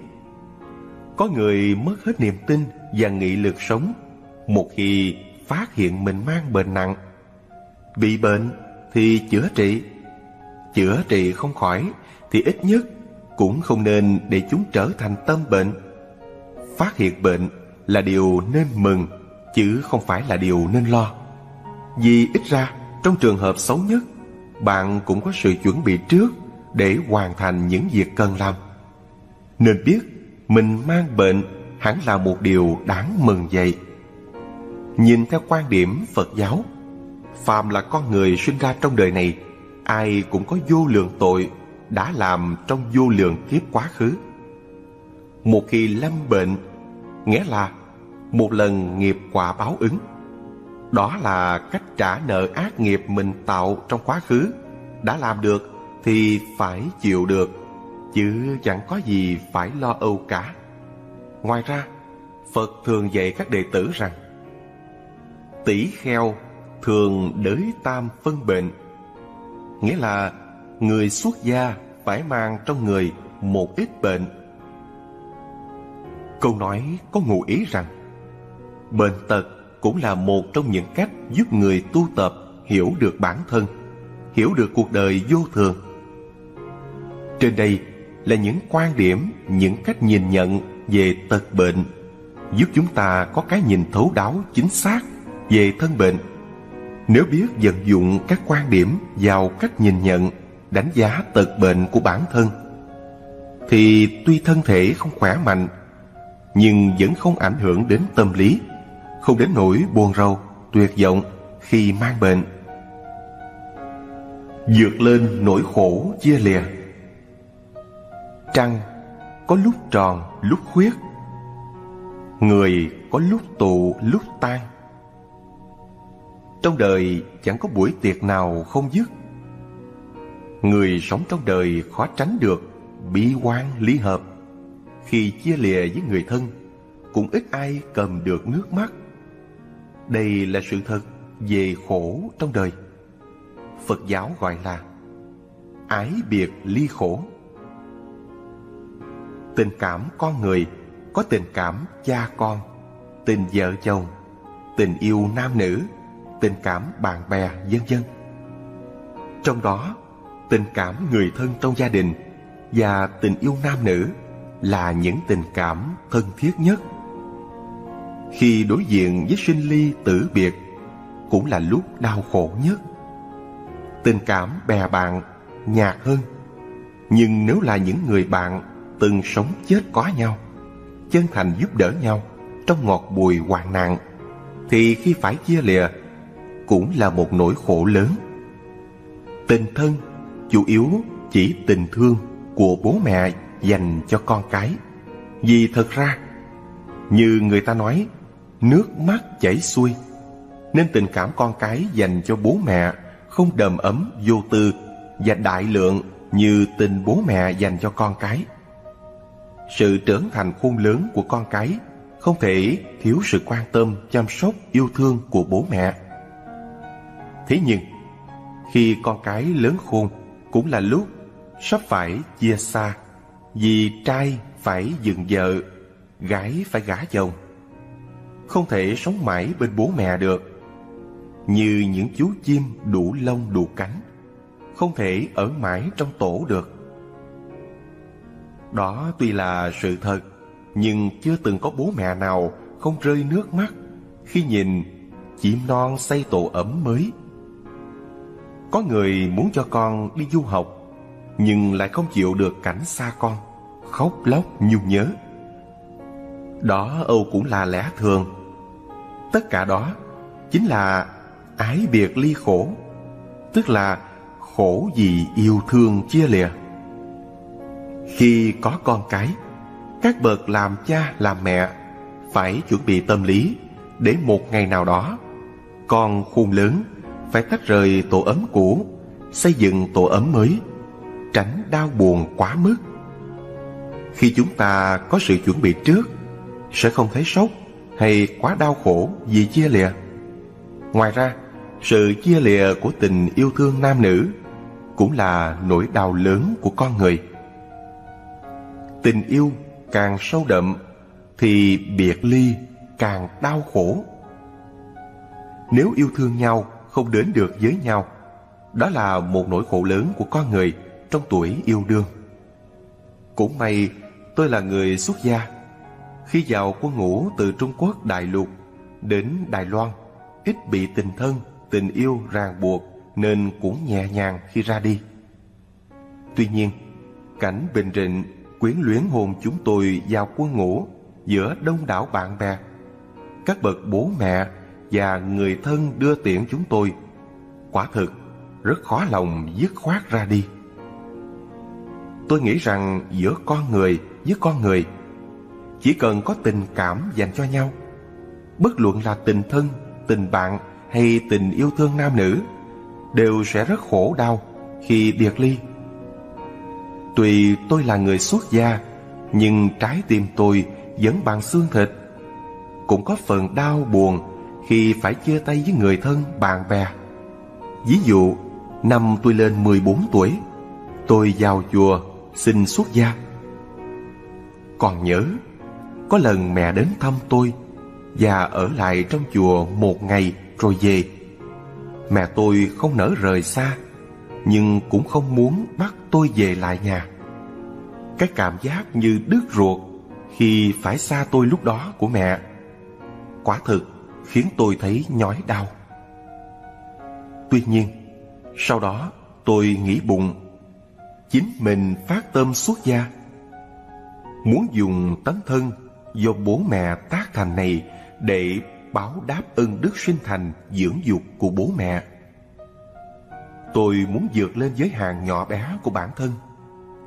Có người mất hết niềm tin và nghị lực sống một khi phát hiện mình mang bệnh nặng. Bị bệnh thì chữa trị, chữa trị không khỏi thì ít nhất cũng không nên để chúng trở thành tâm bệnh. Phát hiện bệnh là điều nên mừng chứ không phải là điều nên lo. Vì ít ra trong trường hợp xấu nhất, bạn cũng có sự chuẩn bị trước để hoàn thành những việc cần làm. Nên biết mình mang bệnh hẳn là một điều đáng mừng vậy. Nhìn theo quan điểm Phật giáo, phàm là con người sinh ra trong đời này, ai cũng có vô lượng tội đã làm trong vô lượng kiếp quá khứ. Một khi lâm bệnh, nghĩa là một lần nghiệp quả báo ứng. Đó là cách trả nợ ác nghiệp mình tạo trong quá khứ. Đã làm được thì phải chịu được, chứ chẳng có gì phải lo âu cả. Ngoài ra, Phật thường dạy các đệ tử rằng tỷ kheo thường đới tam phân bệnh nghĩa là người xuất gia phải mang trong người một ít bệnh. Câu nói có ngụ ý rằng, bệnh tật cũng là một trong những cách giúp người tu tập hiểu được bản thân, hiểu được cuộc đời vô thường. Trên đây là những quan điểm, những cách nhìn nhận về tật bệnh, giúp chúng ta có cái nhìn thấu đáo chính xác về thân bệnh nếu biết vận dụng các quan điểm vào cách nhìn nhận, đánh giá tật bệnh của bản thân, thì tuy thân thể không khỏe mạnh, nhưng vẫn không ảnh hưởng đến tâm lý, không đến nỗi buồn rầu, tuyệt vọng khi mang bệnh. Vượt lên nỗi khổ chia lìa. Trăng có lúc tròn, lúc khuyết. Người có lúc tụ, lúc tan trong đời chẳng có buổi tiệc nào không dứt. Người sống trong đời khó tránh được bi quan lý hợp. Khi chia lìa với người thân, Cũng ít ai cầm được nước mắt. Đây là sự thật về khổ trong đời. Phật giáo gọi là Ái biệt ly khổ. Tình cảm con người có tình cảm cha con, Tình vợ chồng, Tình yêu nam nữ tình cảm bạn bè, vân dân Trong đó, tình cảm người thân trong gia đình và tình yêu nam nữ là những tình cảm thân thiết nhất. Khi đối diện với sinh ly tử biệt cũng là lúc đau khổ nhất. Tình cảm bè bạn nhạt hơn, nhưng nếu là những người bạn từng sống chết có nhau, chân thành giúp đỡ nhau trong ngọt bùi hoạn nạn, thì khi phải chia lìa cũng là một nỗi khổ lớn. Tình thân chủ yếu chỉ tình thương của bố mẹ dành cho con cái. Vì thật ra, như người ta nói, nước mắt chảy xuôi, nên tình cảm con cái dành cho bố mẹ không đầm ấm vô tư và đại lượng như tình bố mẹ dành cho con cái. Sự trưởng thành khôn lớn của con cái không thể thiếu sự quan tâm, chăm sóc, yêu thương của bố mẹ. Thế nhưng, khi con cái lớn khôn cũng là lúc sắp phải chia xa vì trai phải dựng vợ, gái phải gả chồng. Không thể sống mãi bên bố mẹ được. Như những chú chim đủ lông đủ cánh, không thể ở mãi trong tổ được. Đó tuy là sự thật, nhưng chưa từng có bố mẹ nào không rơi nước mắt khi nhìn chim non xây tổ ấm mới có người muốn cho con đi du học Nhưng lại không chịu được cảnh xa con Khóc lóc nhung nhớ. Đó Âu cũng là lẽ thường. Tất cả đó Chính là ái biệt ly khổ Tức là khổ vì yêu thương chia lìa. Khi có con cái, các bậc làm cha làm mẹ phải chuẩn bị tâm lý để một ngày nào đó con khôn lớn phải tách rời tổ ấm cũ, xây dựng tổ ấm mới, tránh đau buồn quá mức. Khi chúng ta có sự chuẩn bị trước, sẽ không thấy sốc hay quá đau khổ vì chia lìa. Ngoài ra, sự chia lìa của tình yêu thương nam nữ cũng là nỗi đau lớn của con người. Tình yêu càng sâu đậm thì biệt ly càng đau khổ. Nếu yêu thương nhau không đến được với nhau, đó là một nỗi khổ lớn của con người trong tuổi yêu đương. Cũng may tôi là người xuất gia. Khi vào quân ngũ từ Trung Quốc đại lục đến Đài Loan, ít bị tình thân, tình yêu ràng buộc nên cũng nhẹ nhàng khi ra đi. Tuy nhiên, cảnh bình định quyến luyến hồn chúng tôi vào quân ngũ giữa đông đảo bạn bè. Các bậc bố mẹ và người thân đưa tiễn chúng tôi. Quả thực, rất khó lòng dứt khoát ra đi. Tôi nghĩ rằng giữa con người với con người, chỉ cần có tình cảm dành cho nhau, bất luận là tình thân, tình bạn hay tình yêu thương nam nữ, đều sẽ rất khổ đau khi biệt ly. Tuy tôi là người xuất gia, nhưng trái tim tôi vẫn bằng xương thịt. Cũng có phần đau buồn khi phải chia tay với người thân, bạn bè. Ví dụ, năm tôi lên 14 tuổi, tôi vào chùa xin xuất gia. Còn nhớ, có lần mẹ đến thăm tôi và ở lại trong chùa một ngày rồi về. Mẹ tôi không nỡ rời xa, nhưng cũng không muốn bắt tôi về lại nhà. Cái cảm giác như đứt ruột khi phải xa tôi lúc đó của mẹ. Quả thực khiến tôi thấy nhói đau. Tuy nhiên, sau đó tôi nghĩ bụng, chính mình phát tâm xuất gia. Muốn dùng tấm thân do bố mẹ tác thành này để báo đáp ơn đức sinh thành dưỡng dục của bố mẹ. Tôi muốn vượt lên giới hạn nhỏ bé của bản thân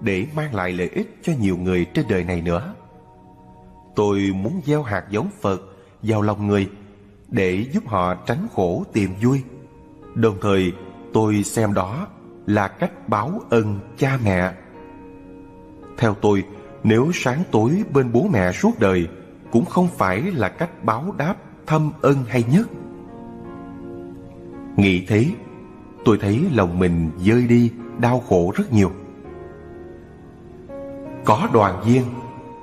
để mang lại lợi ích cho nhiều người trên đời này nữa. Tôi muốn gieo hạt giống Phật vào lòng người để giúp họ tránh khổ tìm vui. Đồng thời, tôi xem đó là cách báo ân cha mẹ. Theo tôi, nếu sáng tối bên bố mẹ suốt đời cũng không phải là cách báo đáp thâm ân hay nhất. Nghĩ thế, tôi thấy lòng mình dơi đi, đau khổ rất nhiều. Có đoàn viên,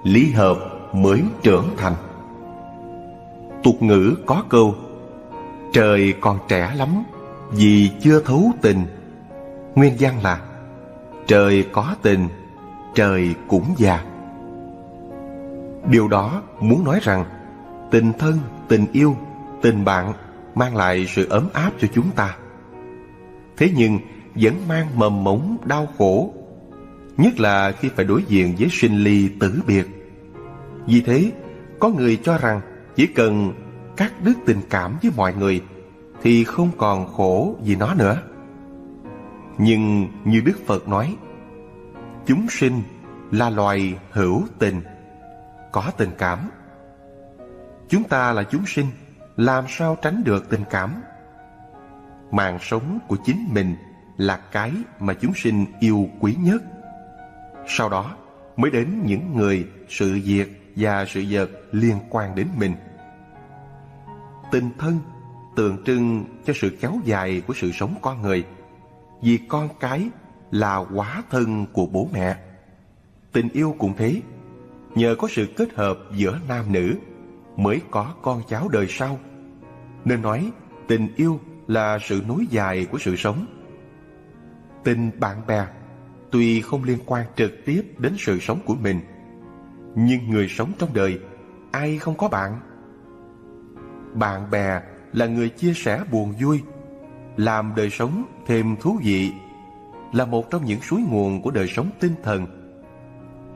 lý hợp mới trưởng thành. Tục ngữ có câu Trời còn trẻ lắm vì chưa thấu tình. Nguyên văn là Trời có tình, trời cũng già. Điều đó muốn nói rằng tình thân, tình yêu, tình bạn mang lại sự ấm áp cho chúng ta. Thế nhưng vẫn mang mầm mống đau khổ, nhất là khi phải đối diện với sinh ly tử biệt. Vì thế, có người cho rằng chỉ cần cắt đứt tình cảm với mọi người thì không còn khổ vì nó nữa. Nhưng như Đức Phật nói, chúng sinh là loài hữu tình, có tình cảm. Chúng ta là chúng sinh, làm sao tránh được tình cảm? Mạng sống của chính mình là cái mà chúng sinh yêu quý nhất. Sau đó mới đến những người, sự việc và sự vật liên quan đến mình. Tình thân tượng trưng cho sự kéo dài của sự sống con người vì con cái là quá thân của bố mẹ. Tình yêu cũng thế, nhờ có sự kết hợp giữa nam nữ mới có con cháu đời sau. Nên nói tình yêu là sự nối dài của sự sống. Tình bạn bè tuy không liên quan trực tiếp đến sự sống của mình, nhưng người sống trong đời ai không có bạn? Bạn bè là người chia sẻ buồn vui, làm đời sống thêm thú vị, là một trong những suối nguồn của đời sống tinh thần.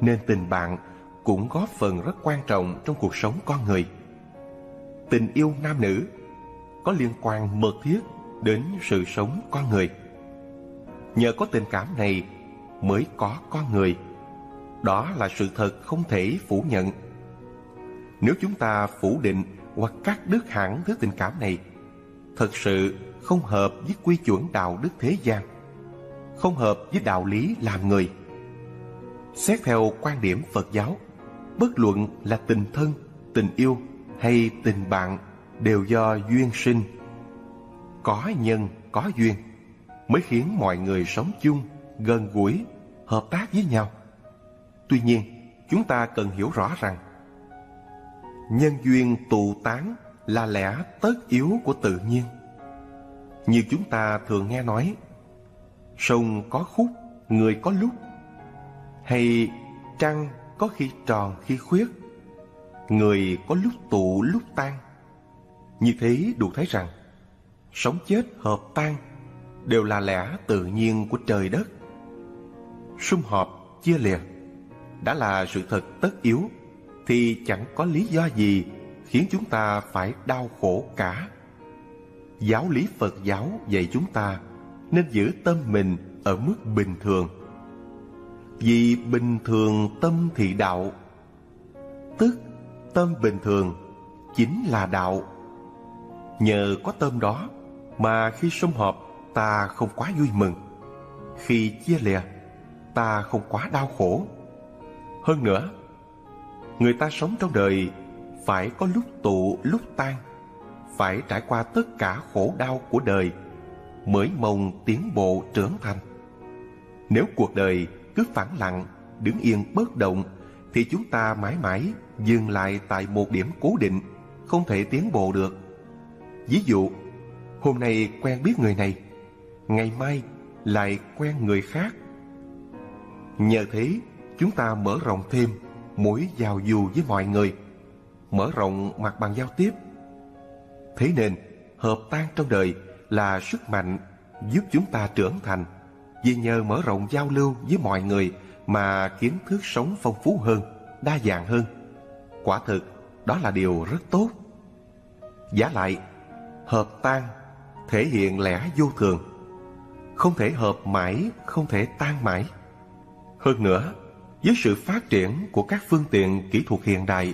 Nên tình bạn cũng góp phần rất quan trọng trong cuộc sống con người. Tình yêu nam nữ có liên quan mật thiết đến sự sống con người. Nhờ có tình cảm này mới có con người đó là sự thật không thể phủ nhận. Nếu chúng ta phủ định hoặc cắt đứt hẳn thứ tình cảm này, thật sự không hợp với quy chuẩn đạo đức thế gian, không hợp với đạo lý làm người. Xét theo quan điểm Phật giáo, bất luận là tình thân, tình yêu hay tình bạn đều do duyên sinh. Có nhân, có duyên mới khiến mọi người sống chung, gần gũi, hợp tác với nhau. Tuy nhiên, chúng ta cần hiểu rõ rằng nhân duyên tụ tán là lẽ tất yếu của tự nhiên. Như chúng ta thường nghe nói, sông có khúc, người có lúc, hay trăng có khi tròn khi khuyết, người có lúc tụ lúc tan. Như thế đủ thấy rằng, sống chết hợp tan đều là lẽ tự nhiên của trời đất. Sum họp, chia liệt đã là sự thật tất yếu thì chẳng có lý do gì khiến chúng ta phải đau khổ cả. Giáo lý Phật giáo dạy chúng ta nên giữ tâm mình ở mức bình thường. Vì bình thường tâm thì đạo, tức tâm bình thường chính là đạo. Nhờ có tâm đó mà khi sum họp ta không quá vui mừng, khi chia lìa ta không quá đau khổ. Hơn nữa, người ta sống trong đời phải có lúc tụ lúc tan, phải trải qua tất cả khổ đau của đời mới mong tiến bộ trưởng thành. Nếu cuộc đời cứ phẳng lặng, đứng yên bất động thì chúng ta mãi mãi dừng lại tại một điểm cố định, không thể tiến bộ được. Ví dụ, hôm nay quen biết người này, ngày mai lại quen người khác. Nhờ thế, chúng ta mở rộng thêm mối giao du với mọi người, mở rộng mặt bằng giao tiếp. Thế nên, hợp tan trong đời là sức mạnh giúp chúng ta trưởng thành vì nhờ mở rộng giao lưu với mọi người mà kiến thức sống phong phú hơn, đa dạng hơn. Quả thực, đó là điều rất tốt. Giá lại, hợp tan thể hiện lẽ vô thường. Không thể hợp mãi, không thể tan mãi. Hơn nữa, với sự phát triển của các phương tiện kỹ thuật hiện đại,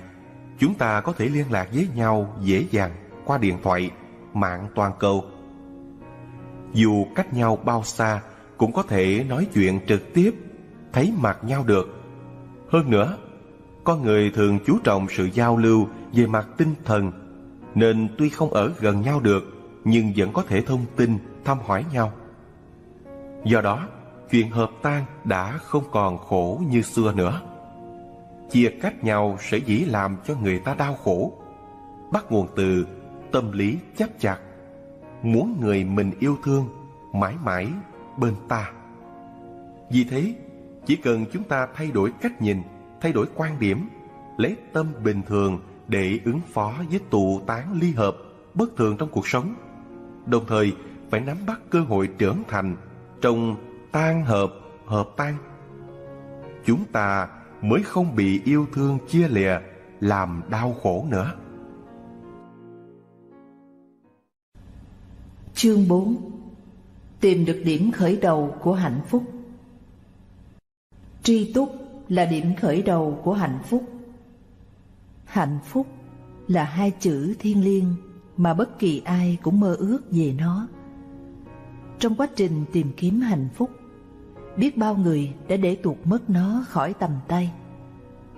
chúng ta có thể liên lạc với nhau dễ dàng qua điện thoại, mạng toàn cầu. Dù cách nhau bao xa, cũng có thể nói chuyện trực tiếp, thấy mặt nhau được. Hơn nữa, con người thường chú trọng sự giao lưu về mặt tinh thần, nên tuy không ở gần nhau được, nhưng vẫn có thể thông tin, thăm hỏi nhau. Do đó, chuyện hợp tan đã không còn khổ như xưa nữa. Chia cách nhau sẽ dĩ làm cho người ta đau khổ, bắt nguồn từ tâm lý chấp chặt, muốn người mình yêu thương mãi mãi bên ta. Vì thế, chỉ cần chúng ta thay đổi cách nhìn, thay đổi quan điểm, lấy tâm bình thường để ứng phó với tụ tán ly hợp bất thường trong cuộc sống, đồng thời phải nắm bắt cơ hội trưởng thành trong tan hợp, hợp tan. Chúng ta mới không bị yêu thương chia lìa, làm đau khổ nữa. Chương 4 Tìm được điểm khởi đầu của hạnh phúc Tri túc là điểm khởi đầu của hạnh phúc Hạnh phúc là hai chữ thiên liêng mà bất kỳ ai cũng mơ ước về nó. Trong quá trình tìm kiếm hạnh phúc, biết bao người đã để tuột mất nó khỏi tầm tay.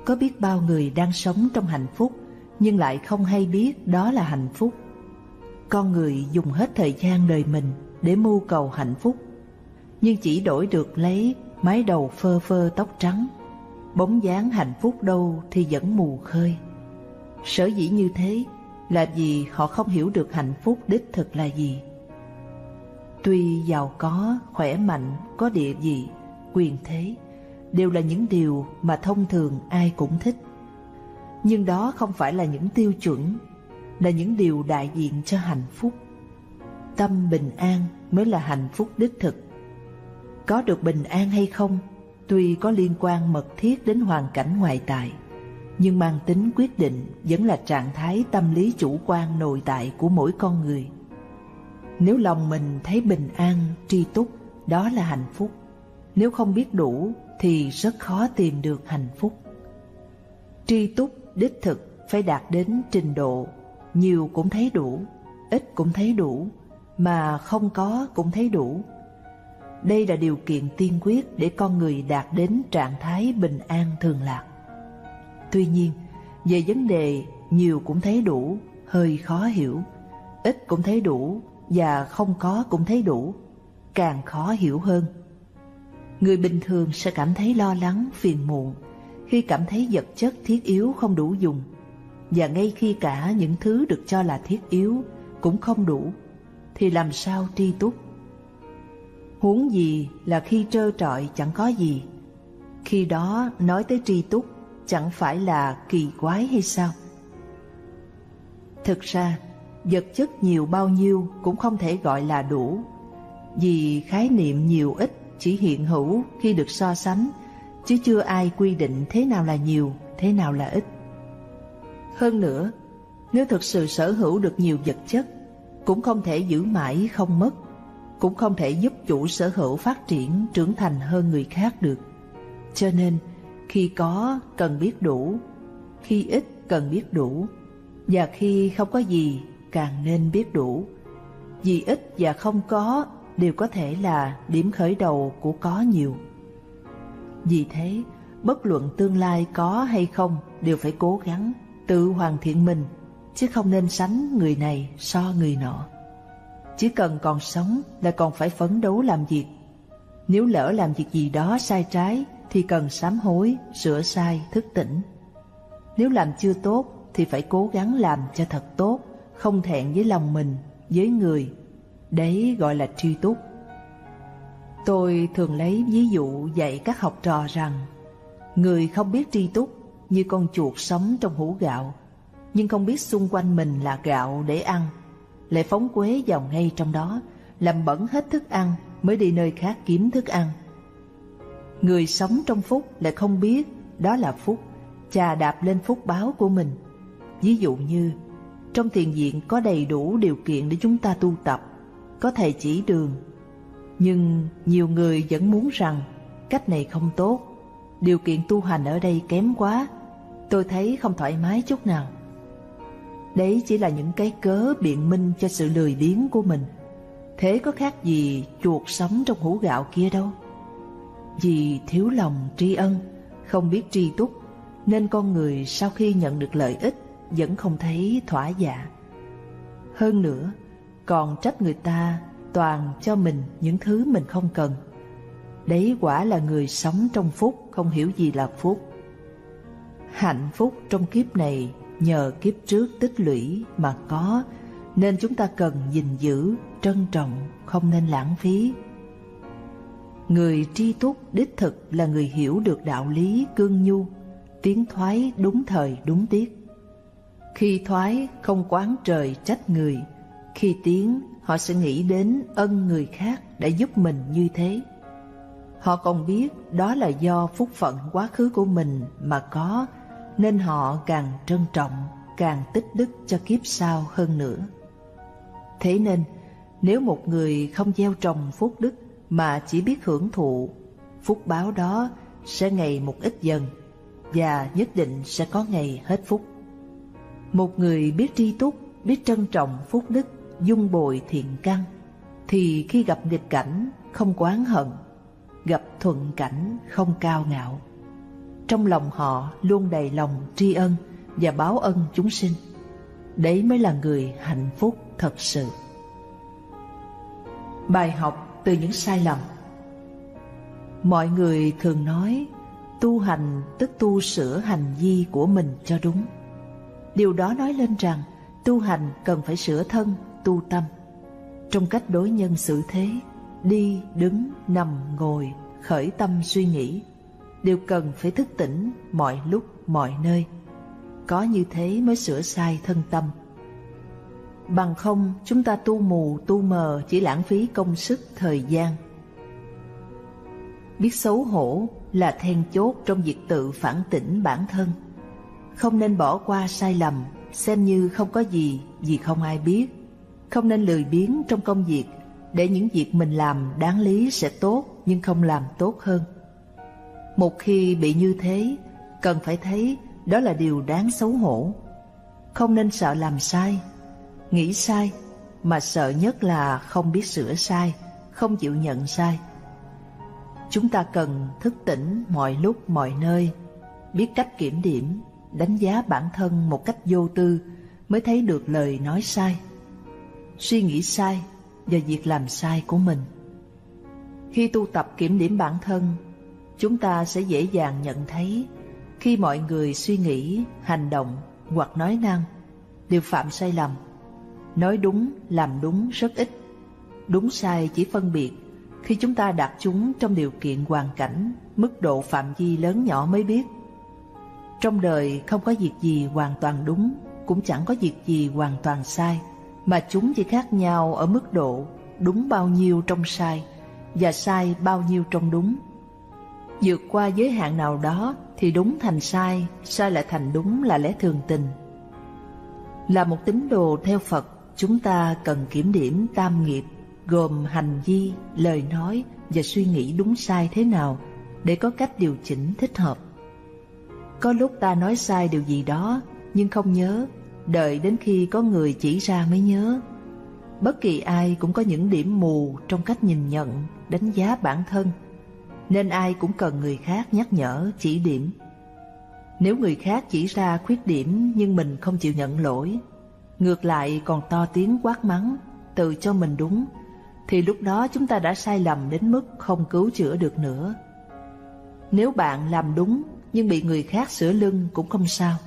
Có biết bao người đang sống trong hạnh phúc nhưng lại không hay biết đó là hạnh phúc. Con người dùng hết thời gian đời mình để mưu cầu hạnh phúc, nhưng chỉ đổi được lấy mái đầu phơ phơ tóc trắng, bóng dáng hạnh phúc đâu thì vẫn mù khơi. Sở dĩ như thế là vì họ không hiểu được hạnh phúc đích thực là gì. Tuy giàu có, khỏe mạnh, có địa vị, quyền thế đều là những điều mà thông thường ai cũng thích. Nhưng đó không phải là những tiêu chuẩn, là những điều đại diện cho hạnh phúc. Tâm bình an mới là hạnh phúc đích thực. Có được bình an hay không, tuy có liên quan mật thiết đến hoàn cảnh ngoại tại, nhưng mang tính quyết định vẫn là trạng thái tâm lý chủ quan nội tại của mỗi con người. Nếu lòng mình thấy bình an, tri túc, đó là hạnh phúc. Nếu không biết đủ thì rất khó tìm được hạnh phúc. Tri túc đích thực phải đạt đến trình độ nhiều cũng thấy đủ, ít cũng thấy đủ, mà không có cũng thấy đủ. Đây là điều kiện tiên quyết để con người đạt đến trạng thái bình an thường lạc. Tuy nhiên, về vấn đề nhiều cũng thấy đủ, hơi khó hiểu, ít cũng thấy đủ và không có cũng thấy đủ, càng khó hiểu hơn. Người bình thường sẽ cảm thấy lo lắng, phiền muộn khi cảm thấy vật chất thiết yếu không đủ dùng và ngay khi cả những thứ được cho là thiết yếu cũng không đủ thì làm sao tri túc huống gì là khi trơ trọi chẳng có gì khi đó nói tới tri túc chẳng phải là kỳ quái hay sao thực ra vật chất nhiều bao nhiêu cũng không thể gọi là đủ. Vì khái niệm nhiều ít chỉ hiện hữu khi được so sánh, chứ chưa ai quy định thế nào là nhiều, thế nào là ít. Hơn nữa, nếu thực sự sở hữu được nhiều vật chất, cũng không thể giữ mãi không mất, cũng không thể giúp chủ sở hữu phát triển, trưởng thành hơn người khác được. Cho nên, khi có, cần biết đủ, khi ít, cần biết đủ, và khi không có gì càng nên biết đủ. Vì ít và không có đều có thể là điểm khởi đầu của có nhiều. Vì thế, bất luận tương lai có hay không đều phải cố gắng tự hoàn thiện mình, chứ không nên sánh người này so người nọ. Chỉ cần còn sống là còn phải phấn đấu làm việc. Nếu lỡ làm việc gì đó sai trái thì cần sám hối, sửa sai, thức tỉnh. Nếu làm chưa tốt thì phải cố gắng làm cho thật tốt không thẹn với lòng mình với người đấy gọi là tri túc tôi thường lấy ví dụ dạy các học trò rằng người không biết tri túc như con chuột sống trong hũ gạo, nhưng không biết xung quanh mình là gạo để ăn, lại phóng quế vào ngay trong đó, làm bẩn hết thức ăn mới đi nơi khác kiếm thức ăn. Người sống trong phúc lại không biết đó là phúc, chà đạp lên phúc báo của mình. Ví dụ như, trong thiền viện có đầy đủ điều kiện để chúng ta tu tập, có thầy chỉ đường, nhưng nhiều người vẫn muốn rằng cách này không tốt, điều kiện tu hành ở đây kém quá, tôi thấy không thoải mái chút nào. Đấy chỉ là những cái cớ biện minh cho sự lười biếng của mình. Thế có khác gì chuột sống trong hũ gạo kia đâu. Vì thiếu lòng tri ân, không biết tri túc, nên con người sau khi nhận được lợi ích vẫn không thấy thỏa dạ. Hơn nữa, còn trách người ta toàn cho mình những thứ mình không cần. Đấy quả là người sống trong phúc không hiểu gì là phúc. Hạnh phúc trong kiếp này nhờ kiếp trước tích lũy mà có, nên chúng ta cần gìn giữ, trân trọng, không nên lãng phí. Người tri túc đích thực là người hiểu được đạo lý cương nhu, tiến thoái đúng thời đúng tiết. Khi thoái không quán trời trách người, khi tiến họ sẽ nghĩ đến ân người khác đã giúp mình như thế. Họ còn biết đó là do phúc phận quá khứ của mình mà có nên họ càng trân trọng, càng tích đức cho kiếp sau hơn nữa. Thế nên, nếu một người không gieo trồng phúc đức mà chỉ biết hưởng thụ, phúc báo đó sẽ ngày một ít dần và nhất định sẽ có ngày hết phúc. Một người biết tri túc, biết trân trọng phúc đức, dung bồi thiện căn, thì khi gặp nghịch cảnh không quán hận, gặp thuận cảnh không cao ngạo trong lòng họ luôn đầy lòng tri ân và báo ân chúng sinh. Đấy mới là người hạnh phúc thật sự. Bài học từ những sai lầm Mọi người thường nói tu hành tức tu sửa hành vi của mình cho đúng. Điều đó nói lên rằng tu hành cần phải sửa thân, tu tâm. Trong cách đối nhân xử thế, đi, đứng, nằm, ngồi, khởi tâm suy nghĩ đều cần phải thức tỉnh mọi lúc mọi nơi. Có như thế mới sửa sai thân tâm. Bằng không chúng ta tu mù tu mờ chỉ lãng phí công sức thời gian. Biết xấu hổ là then chốt trong việc tự phản tỉnh bản thân. Không nên bỏ qua sai lầm, xem như không có gì vì không ai biết. Không nên lười biếng trong công việc để những việc mình làm đáng lý sẽ tốt nhưng không làm tốt hơn Một khi bị như thế, cần phải thấy đó là điều đáng xấu hổ. Không nên sợ làm sai, nghĩ sai, mà sợ nhất là không biết sửa sai, không chịu nhận sai. Chúng ta cần thức tỉnh mọi lúc mọi nơi, biết cách kiểm điểm, đánh giá bản thân một cách vô tư mới thấy được lời nói sai, suy nghĩ sai và việc làm sai của mình. Khi tu tập kiểm điểm bản thân, chúng ta sẽ dễ dàng nhận thấy khi mọi người suy nghĩ, hành động hoặc nói năng đều phạm sai lầm. Nói đúng, làm đúng rất ít. Đúng sai chỉ phân biệt khi chúng ta đặt chúng trong điều kiện hoàn cảnh, mức độ phạm vi lớn nhỏ mới biết. Trong đời không có việc gì hoàn toàn đúng, cũng chẳng có việc gì hoàn toàn sai, mà chúng chỉ khác nhau ở mức độ đúng bao nhiêu trong sai và sai bao nhiêu trong đúng. Vượt qua giới hạn nào đó thì đúng thành sai, sai lại thành đúng là lẽ thường tình. Là một tín đồ theo Phật, chúng ta cần kiểm điểm tam nghiệp gồm hành vi, lời nói và suy nghĩ đúng sai thế nào để có cách điều chỉnh thích hợp. Có lúc ta nói sai điều gì đó nhưng không nhớ, đợi đến khi có người chỉ ra mới nhớ. Bất kỳ ai cũng có những điểm mù trong cách nhìn nhận, đánh giá bản thân, nên ai cũng cần người khác nhắc nhở, chỉ điểm. Nếu người khác chỉ ra khuyết điểm nhưng mình không chịu nhận lỗi, ngược lại còn to tiếng quát mắng, tự cho mình đúng, thì lúc đó chúng ta đã sai lầm đến mức không cứu chữa được nữa. Nếu bạn làm đúng nhưng bị người khác sửa lưng cũng không sao,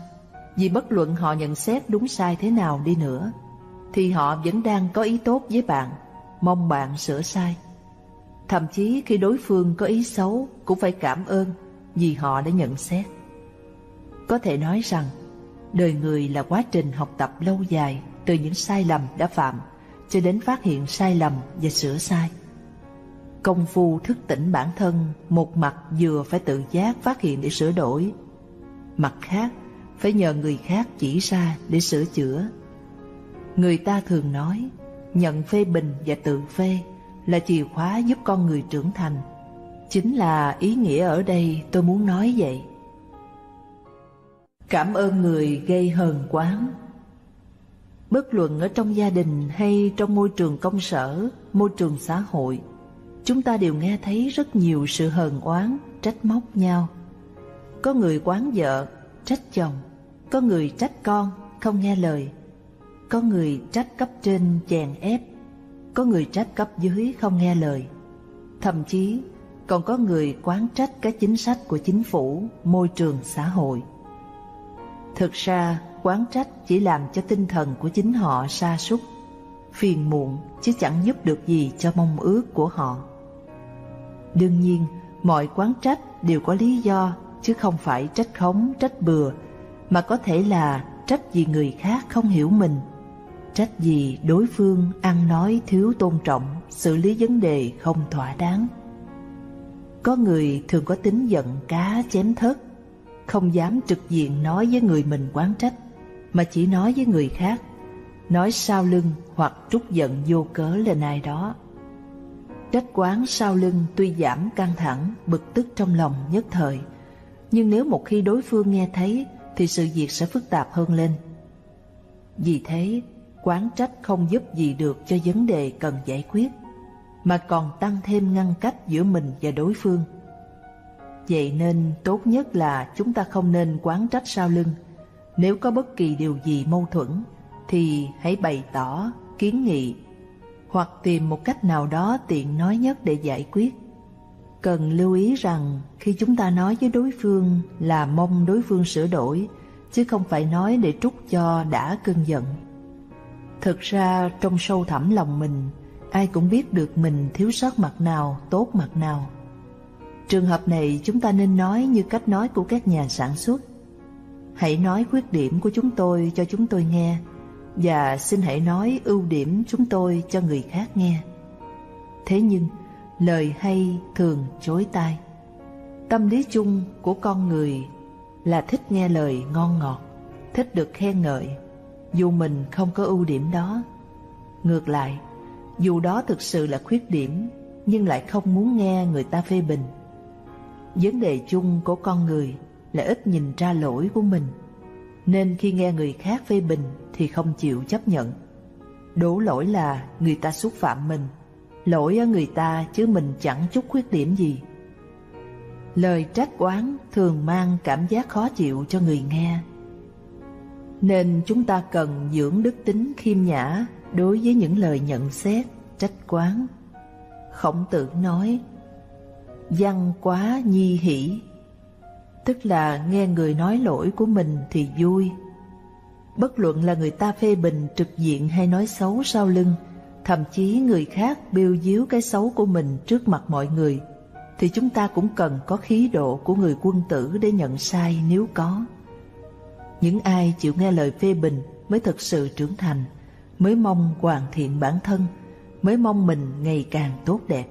vì bất luận họ nhận xét đúng sai thế nào đi nữa, thì họ vẫn đang có ý tốt với bạn, mong bạn sửa sai. Thậm chí khi đối phương có ý xấu cũng phải cảm ơn vì họ đã nhận xét. Có thể nói rằng, đời người là quá trình học tập lâu dài từ những sai lầm đã phạm cho đến phát hiện sai lầm và sửa sai. Công phu thức tỉnh bản thân một mặt vừa phải tự giác phát hiện để sửa đổi, mặt khác phải nhờ người khác chỉ ra để sửa chữa. Người ta thường nói, nhận phê bình và tự phê là chìa khóa giúp con người trưởng thành. Chính là ý nghĩa ở đây tôi muốn nói vậy. Cảm ơn người gây hờn quán Bất luận ở trong gia đình hay trong môi trường công sở, môi trường xã hội, chúng ta đều nghe thấy rất nhiều sự hờn oán, trách móc nhau. Có người quán vợ, trách chồng, có người trách con, không nghe lời, có người trách cấp trên chèn ép, có người trách cấp dưới không nghe lời. Thậm chí còn có người quán trách các chính sách của chính phủ, môi trường xã hội. Thực ra, quán trách chỉ làm cho tinh thần của chính họ sa sút phiền muộn chứ chẳng giúp được gì cho mong ước của họ. Đương nhiên, mọi quán trách đều có lý do chứ không phải trách khống, trách bừa, mà có thể là trách vì người khác không hiểu mình, trách vì đối phương ăn nói thiếu tôn trọng, xử lý vấn đề không thỏa đáng. Có người thường có tính giận cá chém thớt, không dám trực diện nói với người mình quán trách, mà chỉ nói với người khác, nói sau lưng hoặc trút giận vô cớ lên ai đó. Trách quán sau lưng tuy giảm căng thẳng, bực tức trong lòng nhất thời, nhưng nếu một khi đối phương nghe thấy thì sự việc sẽ phức tạp hơn lên. Vì thế, quán trách không giúp gì được cho vấn đề cần giải quyết, mà còn tăng thêm ngăn cách giữa mình và đối phương. Vậy nên tốt nhất là chúng ta không nên quán trách sau lưng, nếu có bất kỳ điều gì mâu thuẫn, thì hãy bày tỏ, kiến nghị, hoặc tìm một cách nào đó tiện nói nhất để giải quyết. Cần lưu ý rằng khi chúng ta nói với đối phương là mong đối phương sửa đổi, chứ không phải nói để trút cho đã cơn giận. Thực ra trong sâu thẳm lòng mình, ai cũng biết được mình thiếu sót mặt nào, tốt mặt nào. Trường hợp này chúng ta nên nói như cách nói của các nhà sản xuất Hãy nói khuyết điểm của chúng tôi cho chúng tôi nghe và xin hãy nói ưu điểm chúng tôi cho người khác nghe. Thế nhưng, lời hay thường chối tai. Tâm lý chung của con người là thích nghe lời ngon ngọt, thích được khen ngợi, dù mình không có ưu điểm đó. Ngược lại, dù đó thực sự là khuyết điểm, nhưng lại không muốn nghe người ta phê bình. Vấn đề chung của con người là ít nhìn ra lỗi của mình, nên khi nghe người khác phê bình thì không chịu chấp nhận. Đổ lỗi là người ta xúc phạm mình, lỗi ở người ta chứ mình chẳng chút khuyết điểm gì. Lời trách oán thường mang cảm giác khó chịu cho người nghe. Nên chúng ta cần dưỡng đức tính khiêm nhã đối với những lời nhận xét, trách quán. Khổng tử nói, văn quá nhi hỷ, tức là nghe người nói lỗi của mình thì vui. Bất luận là người ta phê bình trực diện hay nói xấu sau lưng, thậm chí người khác biêu díu cái xấu của mình trước mặt mọi người, thì chúng ta cũng cần có khí độ của người quân tử để nhận sai nếu có. Những ai chịu nghe lời phê bình mới thực sự trưởng thành, mới mong hoàn thiện bản thân, mới mong mình ngày càng tốt đẹp.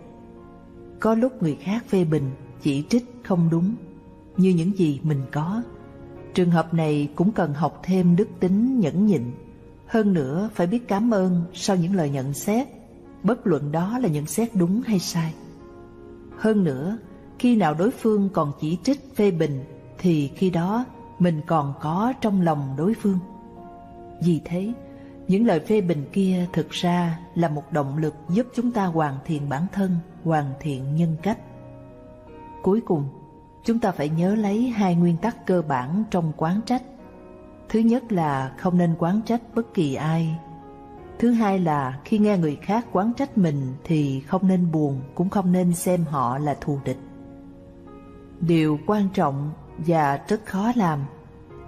Có lúc người khác phê bình, chỉ trích không đúng, như những gì mình có. Trường hợp này cũng cần học thêm đức tính nhẫn nhịn. Hơn nữa phải biết cảm ơn sau những lời nhận xét, bất luận đó là nhận xét đúng hay sai. Hơn nữa, khi nào đối phương còn chỉ trích phê bình thì khi đó mình còn có trong lòng đối phương. Vì thế, những lời phê bình kia thực ra là một động lực giúp chúng ta hoàn thiện bản thân, hoàn thiện nhân cách. Cuối cùng, chúng ta phải nhớ lấy hai nguyên tắc cơ bản trong quán trách. Thứ nhất là không nên quán trách bất kỳ ai. Thứ hai là khi nghe người khác quán trách mình thì không nên buồn, cũng không nên xem họ là thù địch. Điều quan trọng và rất khó làm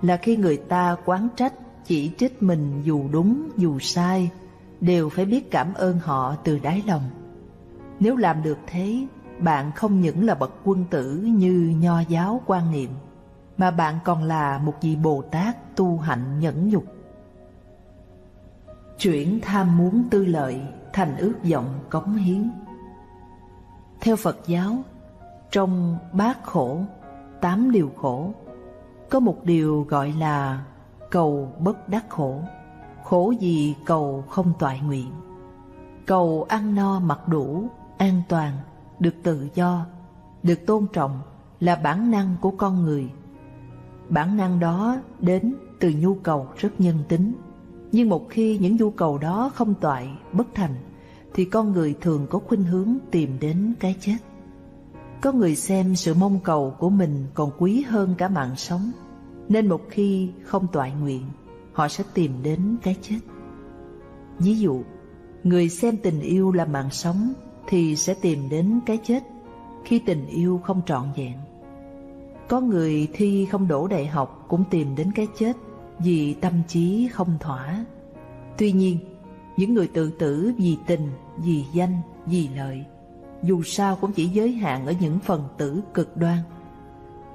là khi người ta quán trách chỉ trích mình dù đúng dù sai đều phải biết cảm ơn họ từ đáy lòng nếu làm được thế bạn không những là bậc quân tử như nho giáo quan niệm mà bạn còn là một vị bồ tát tu hạnh nhẫn nhục. Chuyển tham muốn tư lợi thành ước vọng cống hiến. Theo phật giáo trong bát khổ tám điều khổ có một điều gọi là cầu bất đắc khổ, khổ gì cầu không toại nguyện. Cầu ăn no mặc đủ, an toàn, được tự do, được tôn trọng là bản năng của con người. Bản năng đó đến từ nhu cầu rất nhân tính. Nhưng một khi những nhu cầu đó không toại, bất thành, thì con người thường có khuynh hướng tìm đến cái chết. Có người xem sự mong cầu của mình còn quý hơn cả mạng sống Nên một khi không toại nguyện Họ sẽ tìm đến cái chết Ví dụ Người xem tình yêu là mạng sống thì sẽ tìm đến cái chết Khi tình yêu không trọn vẹn Có người thi không đổ đại học Cũng tìm đến cái chết Vì tâm trí không thỏa Tuy nhiên Những người tự tử vì tình, vì danh, vì lợi dù sao cũng chỉ giới hạn ở những phần tử cực đoan.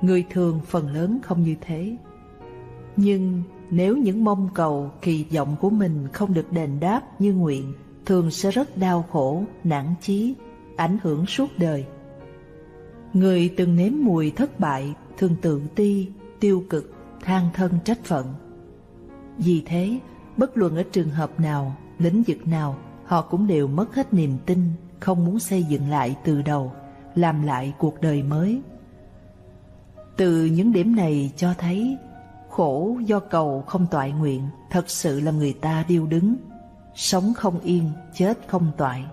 Người thường phần lớn không như thế. Nhưng nếu những mong cầu, kỳ vọng của mình không được đền đáp như nguyện, thường sẽ rất đau khổ, nản chí, ảnh hưởng suốt đời. Người từng nếm mùi thất bại thường tự ti, tiêu cực, than thân trách phận. Vì thế, bất luận ở trường hợp nào, lĩnh vực nào, họ cũng đều mất hết niềm tin không muốn xây dựng lại từ đầu, làm lại cuộc đời mới. Từ những điểm này cho thấy khổ do cầu không toại nguyện thật sự làm người ta điêu đứng, sống không yên, chết không toại.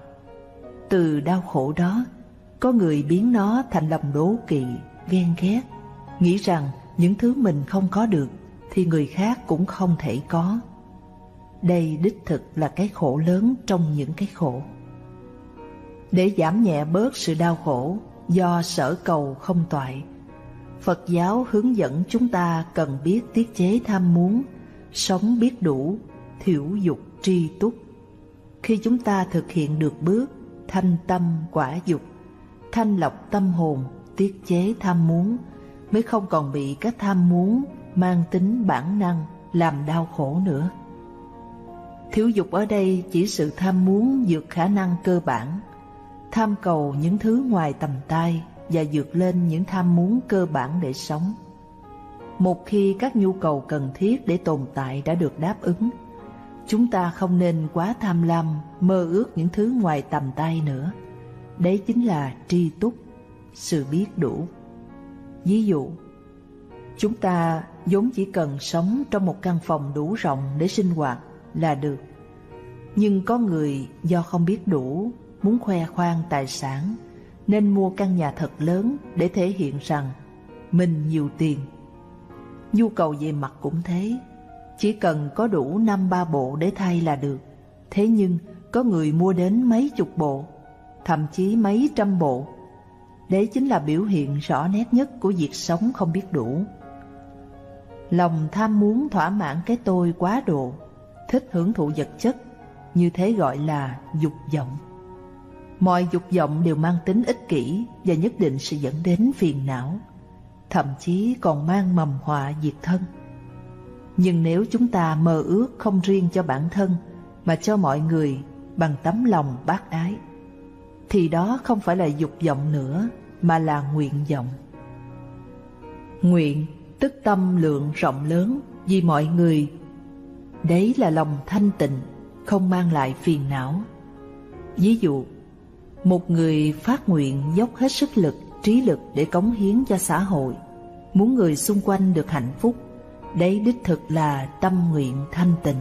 Từ đau khổ đó, có người biến nó thành lòng đố kỵ, ghen ghét, nghĩ rằng những thứ mình không có được thì người khác cũng không thể có. Đây đích thực là cái khổ lớn trong những cái khổ. Để giảm nhẹ bớt sự đau khổ do sở cầu không toại, Phật giáo hướng dẫn chúng ta cần biết tiết chế tham muốn, sống biết đủ, thiểu dục tri túc. Khi chúng ta thực hiện được bước thanh tâm quả dục, thanh lọc tâm hồn, tiết chế tham muốn, mới không còn bị các tham muốn mang tính bản năng làm đau khổ nữa. Thiếu dục ở đây chỉ sự tham muốn vượt khả năng cơ bản tham cầu những thứ ngoài tầm tay và vượt lên những tham muốn cơ bản để sống. Một khi các nhu cầu cần thiết để tồn tại đã được đáp ứng, chúng ta không nên quá tham lam mơ ước những thứ ngoài tầm tay nữa. Đấy chính là tri túc, sự biết đủ. Ví dụ, chúng ta vốn chỉ cần sống trong một căn phòng đủ rộng để sinh hoạt là được. Nhưng có người do không biết đủ, muốn khoe khoang tài sản, nên mua căn nhà thật lớn để thể hiện rằng mình nhiều tiền. Nhu cầu về mặt cũng thế, chỉ cần có đủ năm ba bộ để thay là được. Thế nhưng có người mua đến mấy chục bộ, thậm chí mấy trăm bộ. Đấy chính là biểu hiện rõ nét nhất của việc sống không biết đủ. Lòng tham muốn thỏa mãn cái tôi quá độ, thích hưởng thụ vật chất, như thế gọi là dục vọng. Mọi dục vọng đều mang tính ích kỷ và nhất định sẽ dẫn đến phiền não, thậm chí còn mang mầm họa diệt thân. Nhưng nếu chúng ta mơ ước không riêng cho bản thân mà cho mọi người bằng tấm lòng bác ái, thì đó không phải là dục vọng nữa mà là nguyện vọng. Nguyện tức tâm lượng rộng lớn vì mọi người. Đấy là lòng thanh tịnh, không mang lại phiền não. Ví dụ, một người phát nguyện dốc hết sức lực, trí lực để cống hiến cho xã hội, muốn người xung quanh được hạnh phúc, đấy đích thực là tâm nguyện thanh tịnh.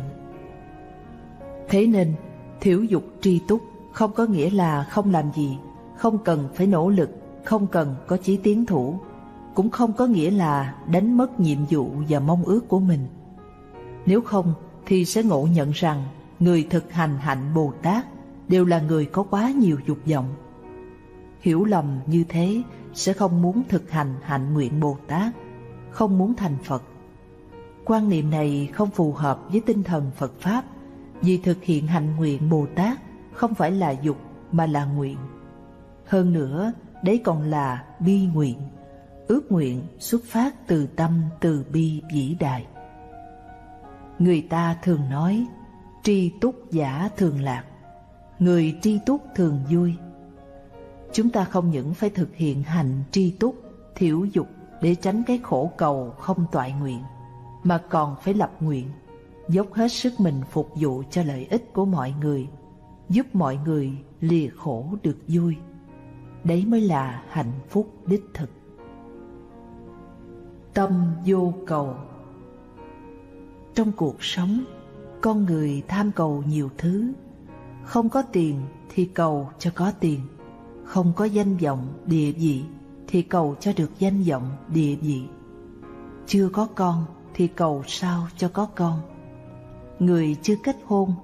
Thế nên, thiếu dục tri túc không có nghĩa là không làm gì, không cần phải nỗ lực, không cần có chí tiến thủ, cũng không có nghĩa là đánh mất nhiệm vụ và mong ước của mình. Nếu không thì sẽ ngộ nhận rằng người thực hành hạnh Bồ Tát đều là người có quá nhiều dục vọng. Hiểu lầm như thế sẽ không muốn thực hành hạnh nguyện Bồ Tát, không muốn thành Phật. Quan niệm này không phù hợp với tinh thần Phật Pháp vì thực hiện hạnh nguyện Bồ Tát không phải là dục mà là nguyện. Hơn nữa, đấy còn là bi nguyện, ước nguyện xuất phát từ tâm từ bi vĩ đại. Người ta thường nói, tri túc giả thường lạc, người tri túc thường vui. Chúng ta không những phải thực hiện hành tri túc, thiểu dục để tránh cái khổ cầu không toại nguyện, mà còn phải lập nguyện, dốc hết sức mình phục vụ cho lợi ích của mọi người, giúp mọi người lìa khổ được vui. Đấy mới là hạnh phúc đích thực. Tâm vô cầu Trong cuộc sống, con người tham cầu nhiều thứ. Không có tiền thì cầu cho có tiền, không có danh vọng, địa vị thì cầu cho được danh vọng, địa vị. Chưa có con thì cầu sao cho có con. Người chưa kết hôn,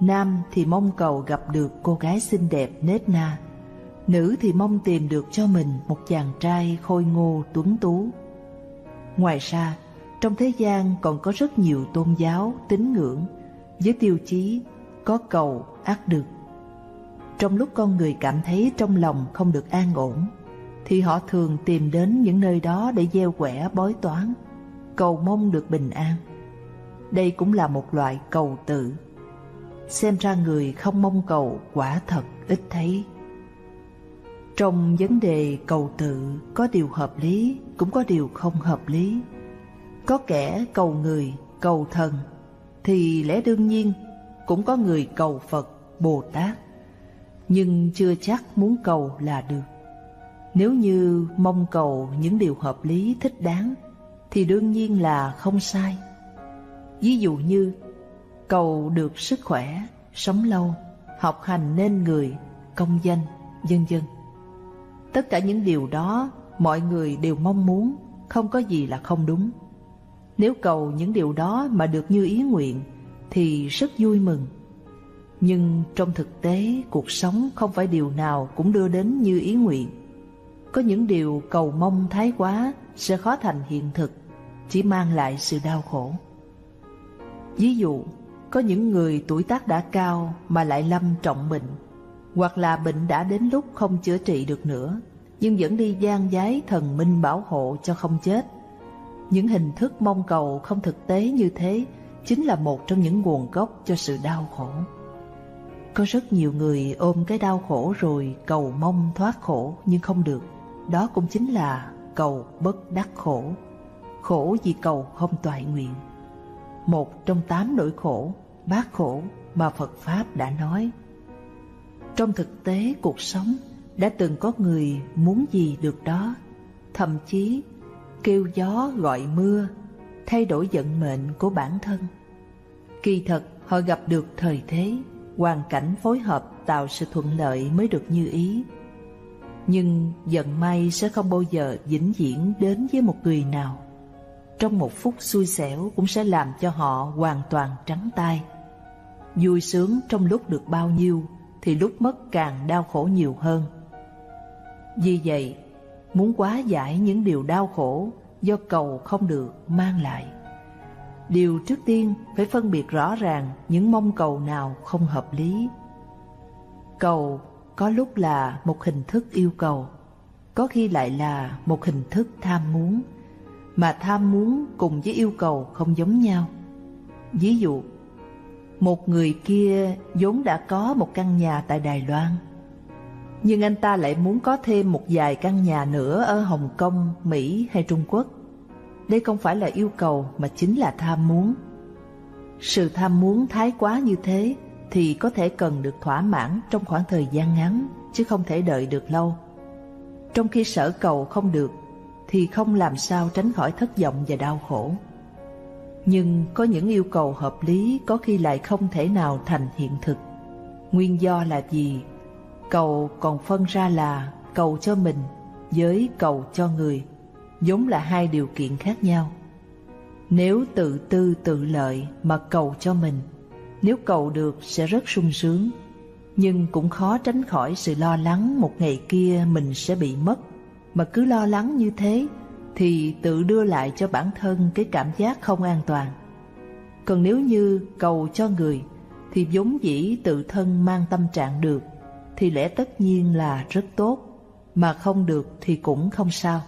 nam thì mong cầu gặp được cô gái xinh đẹp nết na, nữ thì mong tìm được cho mình một chàng trai khôi ngô tuấn tú. Ngoài ra, trong thế gian còn có rất nhiều tôn giáo, tín ngưỡng với tiêu chí có cầu ác được. Trong lúc con người cảm thấy trong lòng không được an ổn, thì họ thường tìm đến những nơi đó để gieo quẻ bói toán, cầu mong được bình an. Đây cũng là một loại cầu tự. Xem ra người không mong cầu quả thật ít thấy. Trong vấn đề cầu tự có điều hợp lý, cũng có điều không hợp lý. Có kẻ cầu người, cầu thần, thì lẽ đương nhiên cũng có người cầu Phật, Bồ Tát. Nhưng chưa chắc muốn cầu là được. Nếu như mong cầu những điều hợp lý thích đáng, thì đương nhiên là không sai. Ví dụ như cầu được sức khỏe, sống lâu, học hành nên người, công danh, vân vân. Tất cả những điều đó mọi người đều mong muốn, không có gì là không đúng. Nếu cầu những điều đó mà được như ý nguyện thì rất vui mừng. Nhưng trong thực tế, cuộc sống không phải điều nào cũng đưa đến như ý nguyện. Có những điều cầu mong thái quá sẽ khó thành hiện thực, chỉ mang lại sự đau khổ. Ví dụ, có những người tuổi tác đã cao mà lại lâm trọng bệnh, hoặc là bệnh đã đến lúc không chữa trị được nữa, nhưng vẫn đi gian giái thần minh bảo hộ cho không chết. Những hình thức mong cầu không thực tế như thế chính là một trong những nguồn gốc cho sự đau khổ. Có rất nhiều người ôm cái đau khổ rồi cầu mong thoát khổ nhưng không được. Đó cũng chính là cầu bất đắc khổ. Khổ vì cầu không toại nguyện. Một trong tám nỗi khổ, bát khổ mà Phật Pháp đã nói. Trong thực tế cuộc sống đã từng có người muốn gì được đó, thậm chí kêu gió gọi mưa, thay đổi vận mệnh của bản thân. Kỳ thật, họ gặp được thời thế, hoàn cảnh phối hợp tạo sự thuận lợi mới được như ý. Nhưng vận may sẽ không bao giờ vĩnh viễn đến với một người nào. Trong một phút xui xẻo cũng sẽ làm cho họ hoàn toàn trắng tay. Vui sướng trong lúc được bao nhiêu thì lúc mất càng đau khổ nhiều hơn. Vì vậy, muốn quá giải những điều đau khổ do cầu không được mang lại. Điều trước tiên phải phân biệt rõ ràng những mong cầu nào không hợp lý. Cầu có lúc là một hình thức yêu cầu, có khi lại là một hình thức tham muốn, mà tham muốn cùng với yêu cầu không giống nhau. Ví dụ, một người kia vốn đã có một căn nhà tại Đài Loan, nhưng anh ta lại muốn có thêm một vài căn nhà nữa ở Hồng Kông, Mỹ hay Trung Quốc. Đây không phải là yêu cầu mà chính là tham muốn. Sự tham muốn thái quá như thế thì có thể cần được thỏa mãn trong khoảng thời gian ngắn, chứ không thể đợi được lâu. Trong khi sở cầu không được, thì không làm sao tránh khỏi thất vọng và đau khổ. Nhưng có những yêu cầu hợp lý có khi lại không thể nào thành hiện thực. Nguyên do là gì? Cầu còn phân ra là cầu cho mình với cầu cho người, vốn là hai điều kiện khác nhau. Nếu tự tư tự lợi mà cầu cho mình, nếu cầu được sẽ rất sung sướng, nhưng cũng khó tránh khỏi sự lo lắng một ngày kia mình sẽ bị mất. Mà cứ lo lắng như thế thì tự đưa lại cho bản thân cái cảm giác không an toàn. Còn nếu như cầu cho người thì vốn dĩ tự thân mang tâm trạng được thì lẽ tất nhiên là rất tốt, mà không được thì cũng không sao.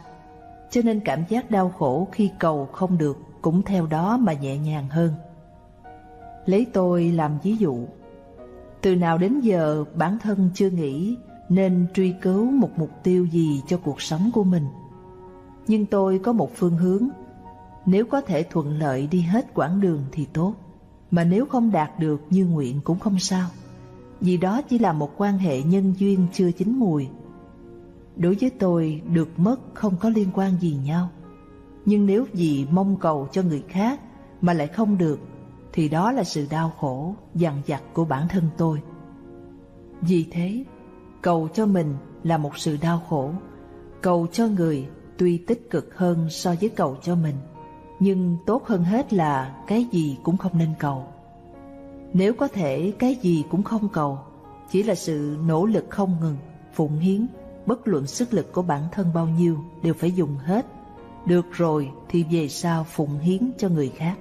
Cho nên cảm giác đau khổ khi cầu không được cũng theo đó mà nhẹ nhàng hơn. Lấy tôi làm ví dụ, từ nào đến giờ bản thân chưa nghĩ nên truy cứu một mục tiêu gì cho cuộc sống của mình. Nhưng tôi có một phương hướng, nếu có thể thuận lợi đi hết quãng đường thì tốt, mà nếu không đạt được như nguyện cũng không sao, vì đó chỉ là một quan hệ nhân duyên chưa chín mùi. Đối với tôi, được mất không có liên quan gì nhau. Nhưng nếu vì mong cầu cho người khác mà lại không được thì đó là sự đau khổ, dằn vặt của bản thân tôi. Vì thế, cầu cho mình là một sự đau khổ, cầu cho người tuy tích cực hơn so với cầu cho mình, nhưng tốt hơn hết là cái gì cũng không nên cầu. Nếu có thể cái gì cũng không cầu, chỉ là sự nỗ lực không ngừng, phụng hiến, bất luận sức lực của bản thân bao nhiêu đều phải dùng hết. Được rồi thì về sau phụng hiến cho người khác.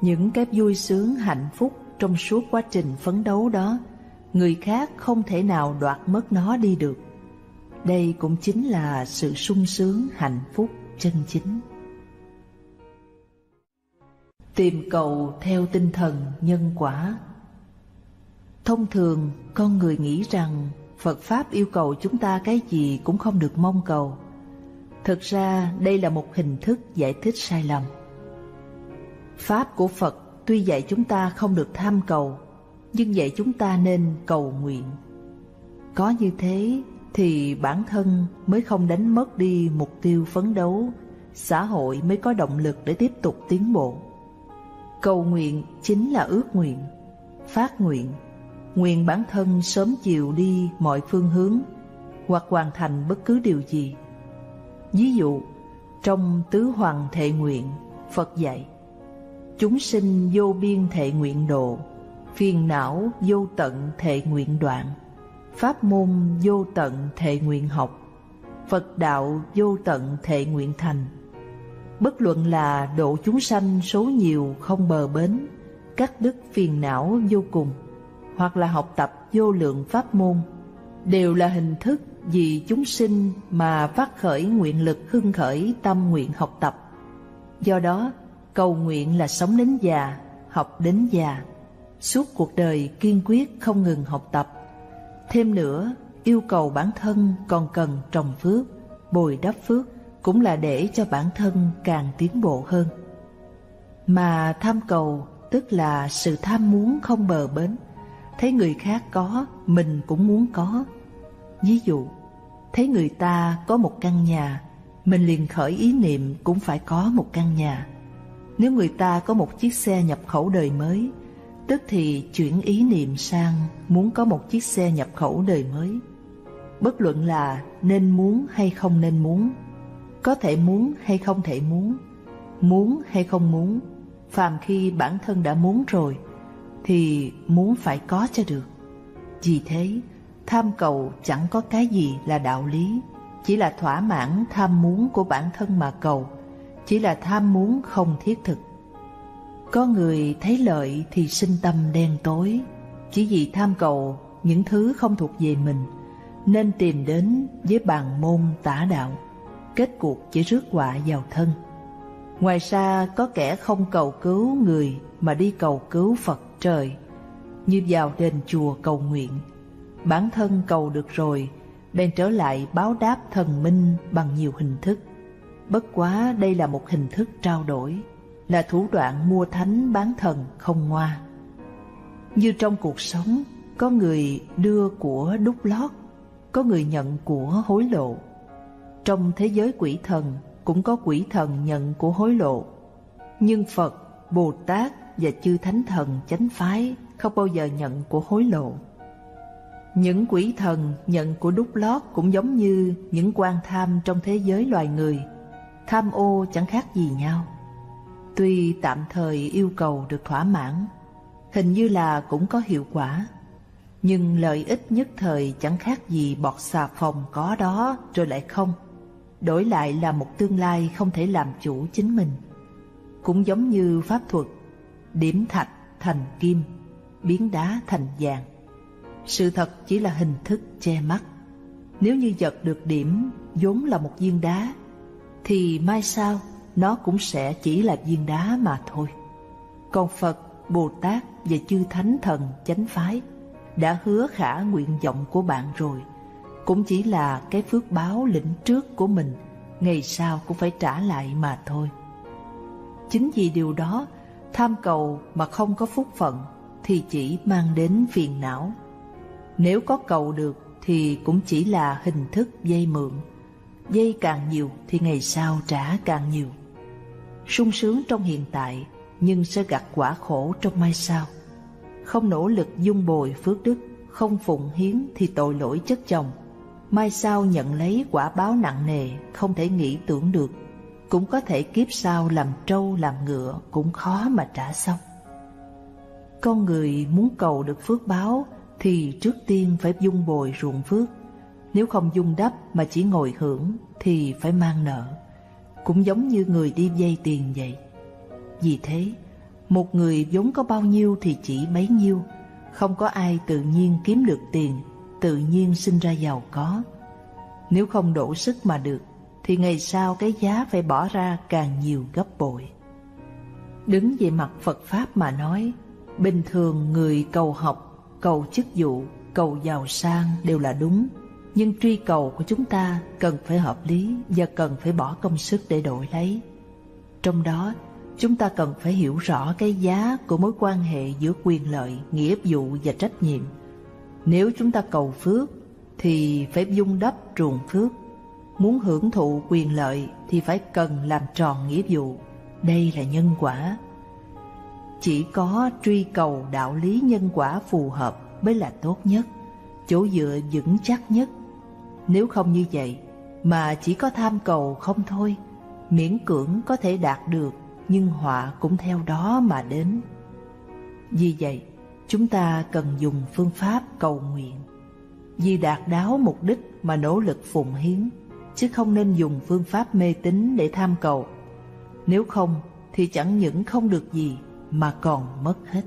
Những cái vui sướng hạnh phúc trong suốt quá trình phấn đấu đó, người khác không thể nào đoạt mất nó đi được. Đây cũng chính là sự sung sướng hạnh phúc chân chính. Tìm cầu theo tinh thần nhân quả Thông thường, con người nghĩ rằng Phật Pháp yêu cầu chúng ta cái gì cũng không được mong cầu. Thực ra đây là một hình thức giải thích sai lầm. Pháp của Phật tuy dạy chúng ta không được tham cầu, nhưng vậy chúng ta nên cầu nguyện. Có như thế thì bản thân mới không đánh mất đi mục tiêu phấn đấu, xã hội mới có động lực để tiếp tục tiến bộ. Cầu nguyện chính là ước nguyện, phát nguyện, nguyện bản thân sớm chịu đi mọi phương hướng hoặc hoàn thành bất cứ điều gì. Ví dụ, trong Tứ Hoàng Thệ Nguyện, Phật dạy Chúng sinh vô biên thệ nguyện độ, phiền não vô tận thệ nguyện đoạn, pháp môn vô tận thệ nguyện học, Phật đạo vô tận thệ nguyện thành. Bất luận là độ chúng sanh số nhiều không bờ bến, cắt đứt phiền não vô cùng, hoặc là học tập vô lượng pháp môn, đều là hình thức vì chúng sinh mà phát khởi nguyện lực hưng khởi tâm nguyện học tập. Do đó, cầu nguyện là sống đến già, học đến già, suốt cuộc đời kiên quyết không ngừng học tập. Thêm nữa, yêu cầu bản thân còn cần trồng phước, bồi đắp phước cũng là để cho bản thân càng tiến bộ hơn. Mà tham cầu tức là sự tham muốn không bờ bến, thấy người khác có, mình cũng muốn có. Ví dụ, thấy người ta có một căn nhà, mình liền khởi ý niệm cũng phải có một căn nhà. Nếu người ta có một chiếc xe nhập khẩu đời mới, tức thì chuyển ý niệm sang muốn có một chiếc xe nhập khẩu đời mới. Bất luận là nên muốn hay không nên muốn, có thể muốn hay không thể muốn, muốn hay không muốn, phàm khi bản thân đã muốn rồi, thì muốn phải có cho được. Vì thế, tham cầu chẳng có cái gì là đạo lý, chỉ là thỏa mãn tham muốn của bản thân mà cầu, chỉ là tham muốn không thiết thực. Có người thấy lợi thì sinh tâm đen tối, chỉ vì tham cầu những thứ không thuộc về mình, nên tìm đến với bàn môn tả đạo, kết cuộc chỉ rước họa vào thân. Ngoài ra có kẻ không cầu cứu người mà đi cầu cứu Phật trời, như vào đền chùa cầu nguyện. Bản thân cầu được rồi, bèn trở lại báo đáp thần minh bằng nhiều hình thức. Bất quá đây là một hình thức trao đổi, là thủ đoạn mua thánh bán thần không ngoa. Như trong cuộc sống, có người đưa của đúc lót, có người nhận của hối lộ. Trong thế giới quỷ thần cũng có quỷ thần nhận của hối lộ. Nhưng Phật, Bồ Tát và chư thánh thần chánh phái không bao giờ nhận của hối lộ. Những quỷ thần nhận của đúc lót cũng giống như những quan tham trong thế giới loài người. Tham ô chẳng khác gì nhau. Tuy tạm thời yêu cầu được thỏa mãn, hình như là cũng có hiệu quả. Nhưng lợi ích nhất thời chẳng khác gì bọt xà phòng có đó rồi lại không. Đổi lại là một tương lai không thể làm chủ chính mình. Cũng giống như pháp thuật, điểm thạch thành kim, biến đá thành vàng. Sự thật chỉ là hình thức che mắt. Nếu như giật được điểm vốn là một viên đá, thì mai sau nó cũng sẽ chỉ là viên đá mà thôi. Còn Phật, Bồ Tát và chư Thánh Thần chánh phái đã hứa khả nguyện vọng của bạn rồi, cũng chỉ là cái phước báo lĩnh trước của mình, ngày sau cũng phải trả lại mà thôi. Chính vì điều đó, tham cầu mà không có phúc phận thì chỉ mang đến phiền não. Nếu có cầu được thì cũng chỉ là hình thức dây mượn. Dây càng nhiều thì ngày sau trả càng nhiều sung sướng trong hiện tại nhưng sẽ gặt quả khổ trong mai sau. Không nỗ lực dung bồi phước đức, không phụng hiến thì tội lỗi chất chồng. Mai sau nhận lấy quả báo nặng nề, không thể nghĩ tưởng được. Cũng có thể kiếp sau làm trâu làm ngựa cũng khó mà trả xong. Con người muốn cầu được phước báo thì trước tiên phải dung bồi ruộng phước. Nếu không dung đắp mà chỉ ngồi hưởng thì phải mang nợ. Cũng giống như người đi dây tiền vậy. Vì thế, một người vốn có bao nhiêu thì chỉ bấy nhiêu, không có ai tự nhiên kiếm được tiền, tự nhiên sinh ra giàu có. Nếu không đổ sức mà được, thì ngày sau cái giá phải bỏ ra càng nhiều gấp bội. Đứng về mặt Phật Pháp mà nói, bình thường người cầu học, cầu chức vụ, cầu giàu sang đều là đúng, nhưng truy cầu của chúng ta cần phải hợp lý và cần phải bỏ công sức để đổi lấy. Trong đó, chúng ta cần phải hiểu rõ cái giá của mối quan hệ giữa quyền lợi, nghĩa vụ và trách nhiệm. Nếu chúng ta cầu phước, thì phải dung đắp truồng phước. Muốn hưởng thụ quyền lợi thì phải cần làm tròn nghĩa vụ. Đây là nhân quả. Chỉ có truy cầu đạo lý nhân quả phù hợp mới là tốt nhất, chỗ dựa vững chắc nhất. Nếu không như vậy, mà chỉ có tham cầu không thôi, miễn cưỡng có thể đạt được nhưng họa cũng theo đó mà đến. Vì vậy, chúng ta cần dùng phương pháp cầu nguyện. Vì đạt đáo mục đích mà nỗ lực phụng hiến, chứ không nên dùng phương pháp mê tín để tham cầu. Nếu không thì chẳng những không được gì mà còn mất hết.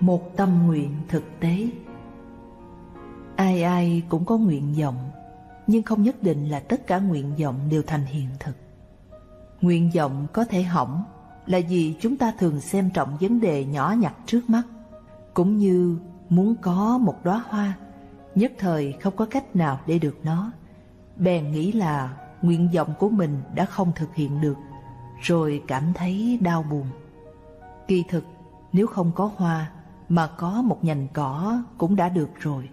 Một tâm nguyện thực tế Ai ai cũng có nguyện vọng, nhưng không nhất định là tất cả nguyện vọng đều thành hiện thực. Nguyện vọng có thể hỏng là vì chúng ta thường xem trọng vấn đề nhỏ nhặt trước mắt, cũng như muốn có một đóa hoa, nhất thời không có cách nào để được nó. Bèn nghĩ là nguyện vọng của mình đã không thực hiện được, rồi cảm thấy đau buồn. Kỳ thực, nếu không có hoa mà có một nhành cỏ cũng đã được rồi.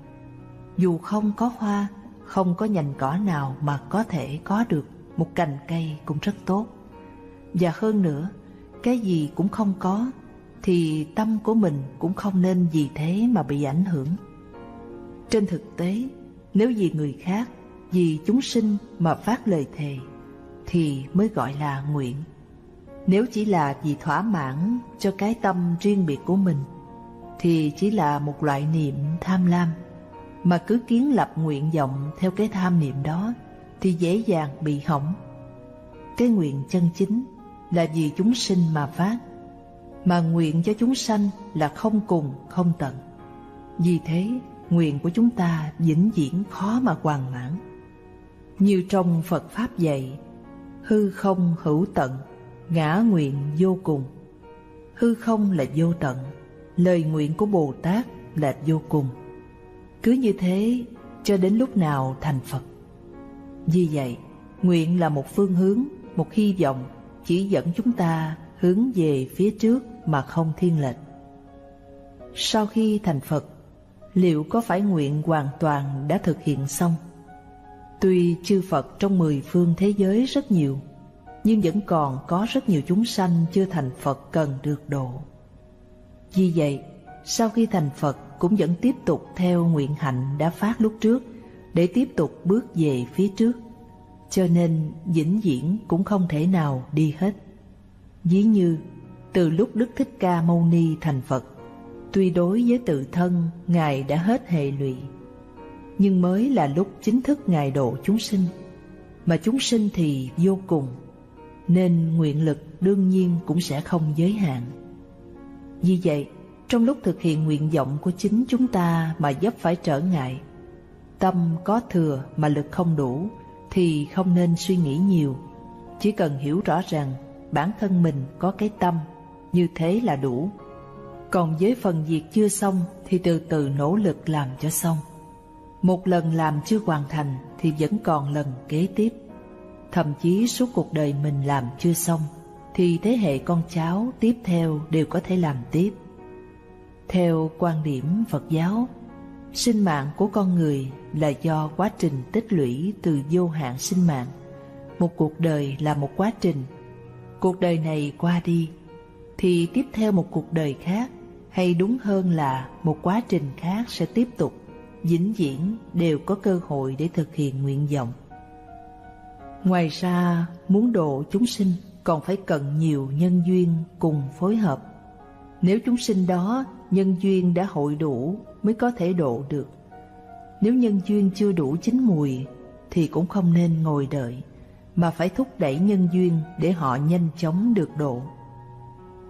Dù không có hoa không có nhành cỏ nào mà có thể có được một cành cây cũng rất tốt. Và hơn nữa, cái gì cũng không có, thì tâm của mình cũng không nên vì thế mà bị ảnh hưởng. Trên thực tế, nếu vì người khác, vì chúng sinh mà phát lời thề, thì mới gọi là nguyện. Nếu chỉ là vì thỏa mãn cho cái tâm riêng biệt của mình, thì chỉ là một loại niệm tham lam, mà cứ kiến lập nguyện vọng theo cái tham niệm đó, thì dễ dàng bị hỏng. Cái nguyện chân chính là vì chúng sinh mà phát, mà nguyện cho chúng sanh là không cùng không tận. Vì thế, nguyện của chúng ta vĩnh viễn khó mà hoàn mãn. Như trong Phật Pháp dạy, hư không hữu tận, ngã nguyện vô cùng. Hư không là vô tận, lời nguyện của Bồ Tát là vô cùng. Cứ như thế cho đến lúc nào thành Phật. Vì vậy, nguyện là một phương hướng, một hy vọng chỉ dẫn chúng ta hướng về phía trước mà không thiên lệch. Sau khi thành Phật, liệu có phải nguyện hoàn toàn đã thực hiện xong? Tuy chư Phật trong mười phương thế giới rất nhiều, nhưng vẫn còn có rất nhiều chúng sanh chưa thành Phật cần được độ. Vì vậy, sau khi thành Phật cũng vẫn tiếp tục theo nguyện hạnh đã phát lúc trước để tiếp tục bước về phía trước, cho nên vĩnh viễn cũng không thể nào đi hết. Ví như từ lúc Đức Thích Ca Mâu Ni thành Phật, tuy đối với tự thân Ngài đã hết hệ lụy, nhưng mới là lúc chính thức Ngài độ chúng sinh, mà chúng sinh thì vô cùng, nên nguyện lực đương nhiên cũng sẽ không giới hạn. Vì vậy, trong lúc thực hiện nguyện vọng của chính chúng ta mà dấp phải trở ngại, tâm có thừa mà lực không đủ thì không nên suy nghĩ nhiều, chỉ cần hiểu rõ rằng bản thân mình có cái tâm, như thế là đủ. Còn với phần việc chưa xong thì từ từ nỗ lực làm cho xong. Một lần làm chưa hoàn thành thì vẫn còn lần kế tiếp. Thậm chí suốt cuộc đời mình làm chưa xong thì thế hệ con cháu tiếp theo đều có thể làm tiếp. Theo quan điểm Phật giáo, sinh mạng của con người là do quá trình tích lũy từ vô hạn sinh mạng. Một cuộc đời là một quá trình. Cuộc đời này qua đi, thì tiếp theo một cuộc đời khác, hay đúng hơn là một quá trình khác sẽ tiếp tục, vĩnh viễn đều có cơ hội để thực hiện nguyện vọng. Ngoài ra, muốn độ chúng sinh còn phải cần nhiều nhân duyên cùng phối hợp. Nếu chúng sinh đó nhân duyên đã hội đủ mới có thể độ được. Nếu nhân duyên chưa đủ chín mùi thì cũng không nên ngồi đợi, mà phải thúc đẩy nhân duyên để họ nhanh chóng được độ.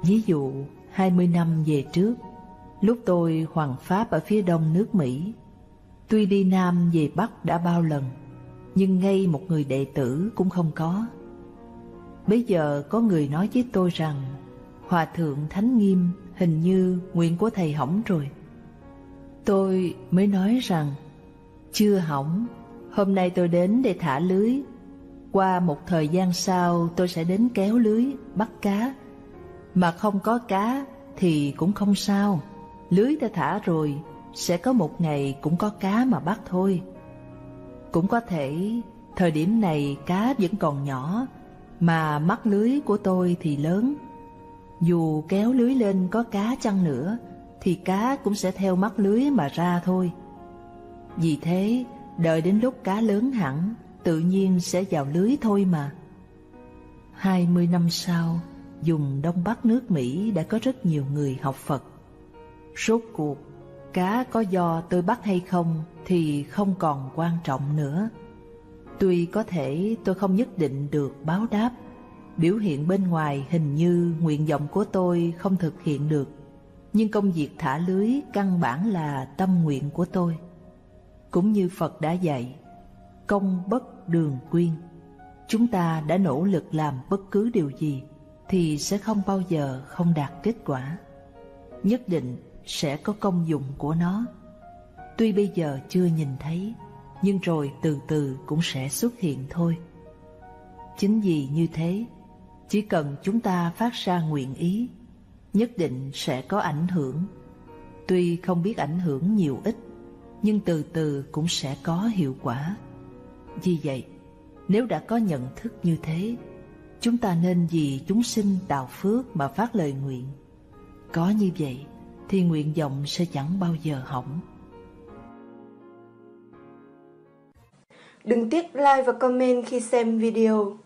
Ví dụ, 20 năm về trước, lúc tôi hoàng pháp ở phía đông nước Mỹ, tuy đi Nam về Bắc đã bao lần, nhưng ngay một người đệ tử cũng không có. Bây giờ có người nói với tôi rằng Hòa thượng Thánh Nghiêm hình như nguyện của thầy hỏng rồi. Tôi mới nói rằng chưa hỏng, hôm nay tôi đến để thả lưới. Qua một thời gian sau tôi sẽ đến kéo lưới, bắt cá. Mà không có cá thì cũng không sao, lưới đã thả rồi, sẽ có một ngày cũng có cá mà bắt thôi. Cũng có thể thời điểm này cá vẫn còn nhỏ, mà mắt lưới của tôi thì lớn. Dù kéo lưới lên có cá chăng nữa, thì cá cũng sẽ theo mắt lưới mà ra thôi. Vì thế, đợi đến lúc cá lớn hẳn, tự nhiên sẽ vào lưới thôi mà. Hai mươi năm sau, dùng Đông Bắc nước Mỹ đã có rất nhiều người học Phật. Rốt cuộc, cá có do tôi bắt hay không thì không còn quan trọng nữa. Tuy có thể tôi không nhất định được báo đáp, biểu hiện bên ngoài hình như nguyện vọng của tôi không thực hiện được, nhưng công việc thả lưới căn bản là tâm nguyện của tôi. Cũng như Phật đã dạy, công bất đường quyên, chúng ta đã nỗ lực làm bất cứ điều gì thì sẽ không bao giờ không đạt kết quả. Nhất định sẽ có công dụng của nó. Tuy bây giờ chưa nhìn thấy, nhưng rồi từ từ cũng sẽ xuất hiện thôi. Chính vì như thế, chỉ cần chúng ta phát ra nguyện ý, nhất định sẽ có ảnh hưởng. Tuy không biết ảnh hưởng nhiều ít, nhưng từ từ cũng sẽ có hiệu quả. Vì vậy, nếu đã có nhận thức như thế, chúng ta nên vì chúng sinh tạo phước mà phát lời nguyện. Có như vậy, thì nguyện vọng sẽ chẳng bao giờ hỏng. Đừng tiếc like và comment khi xem video.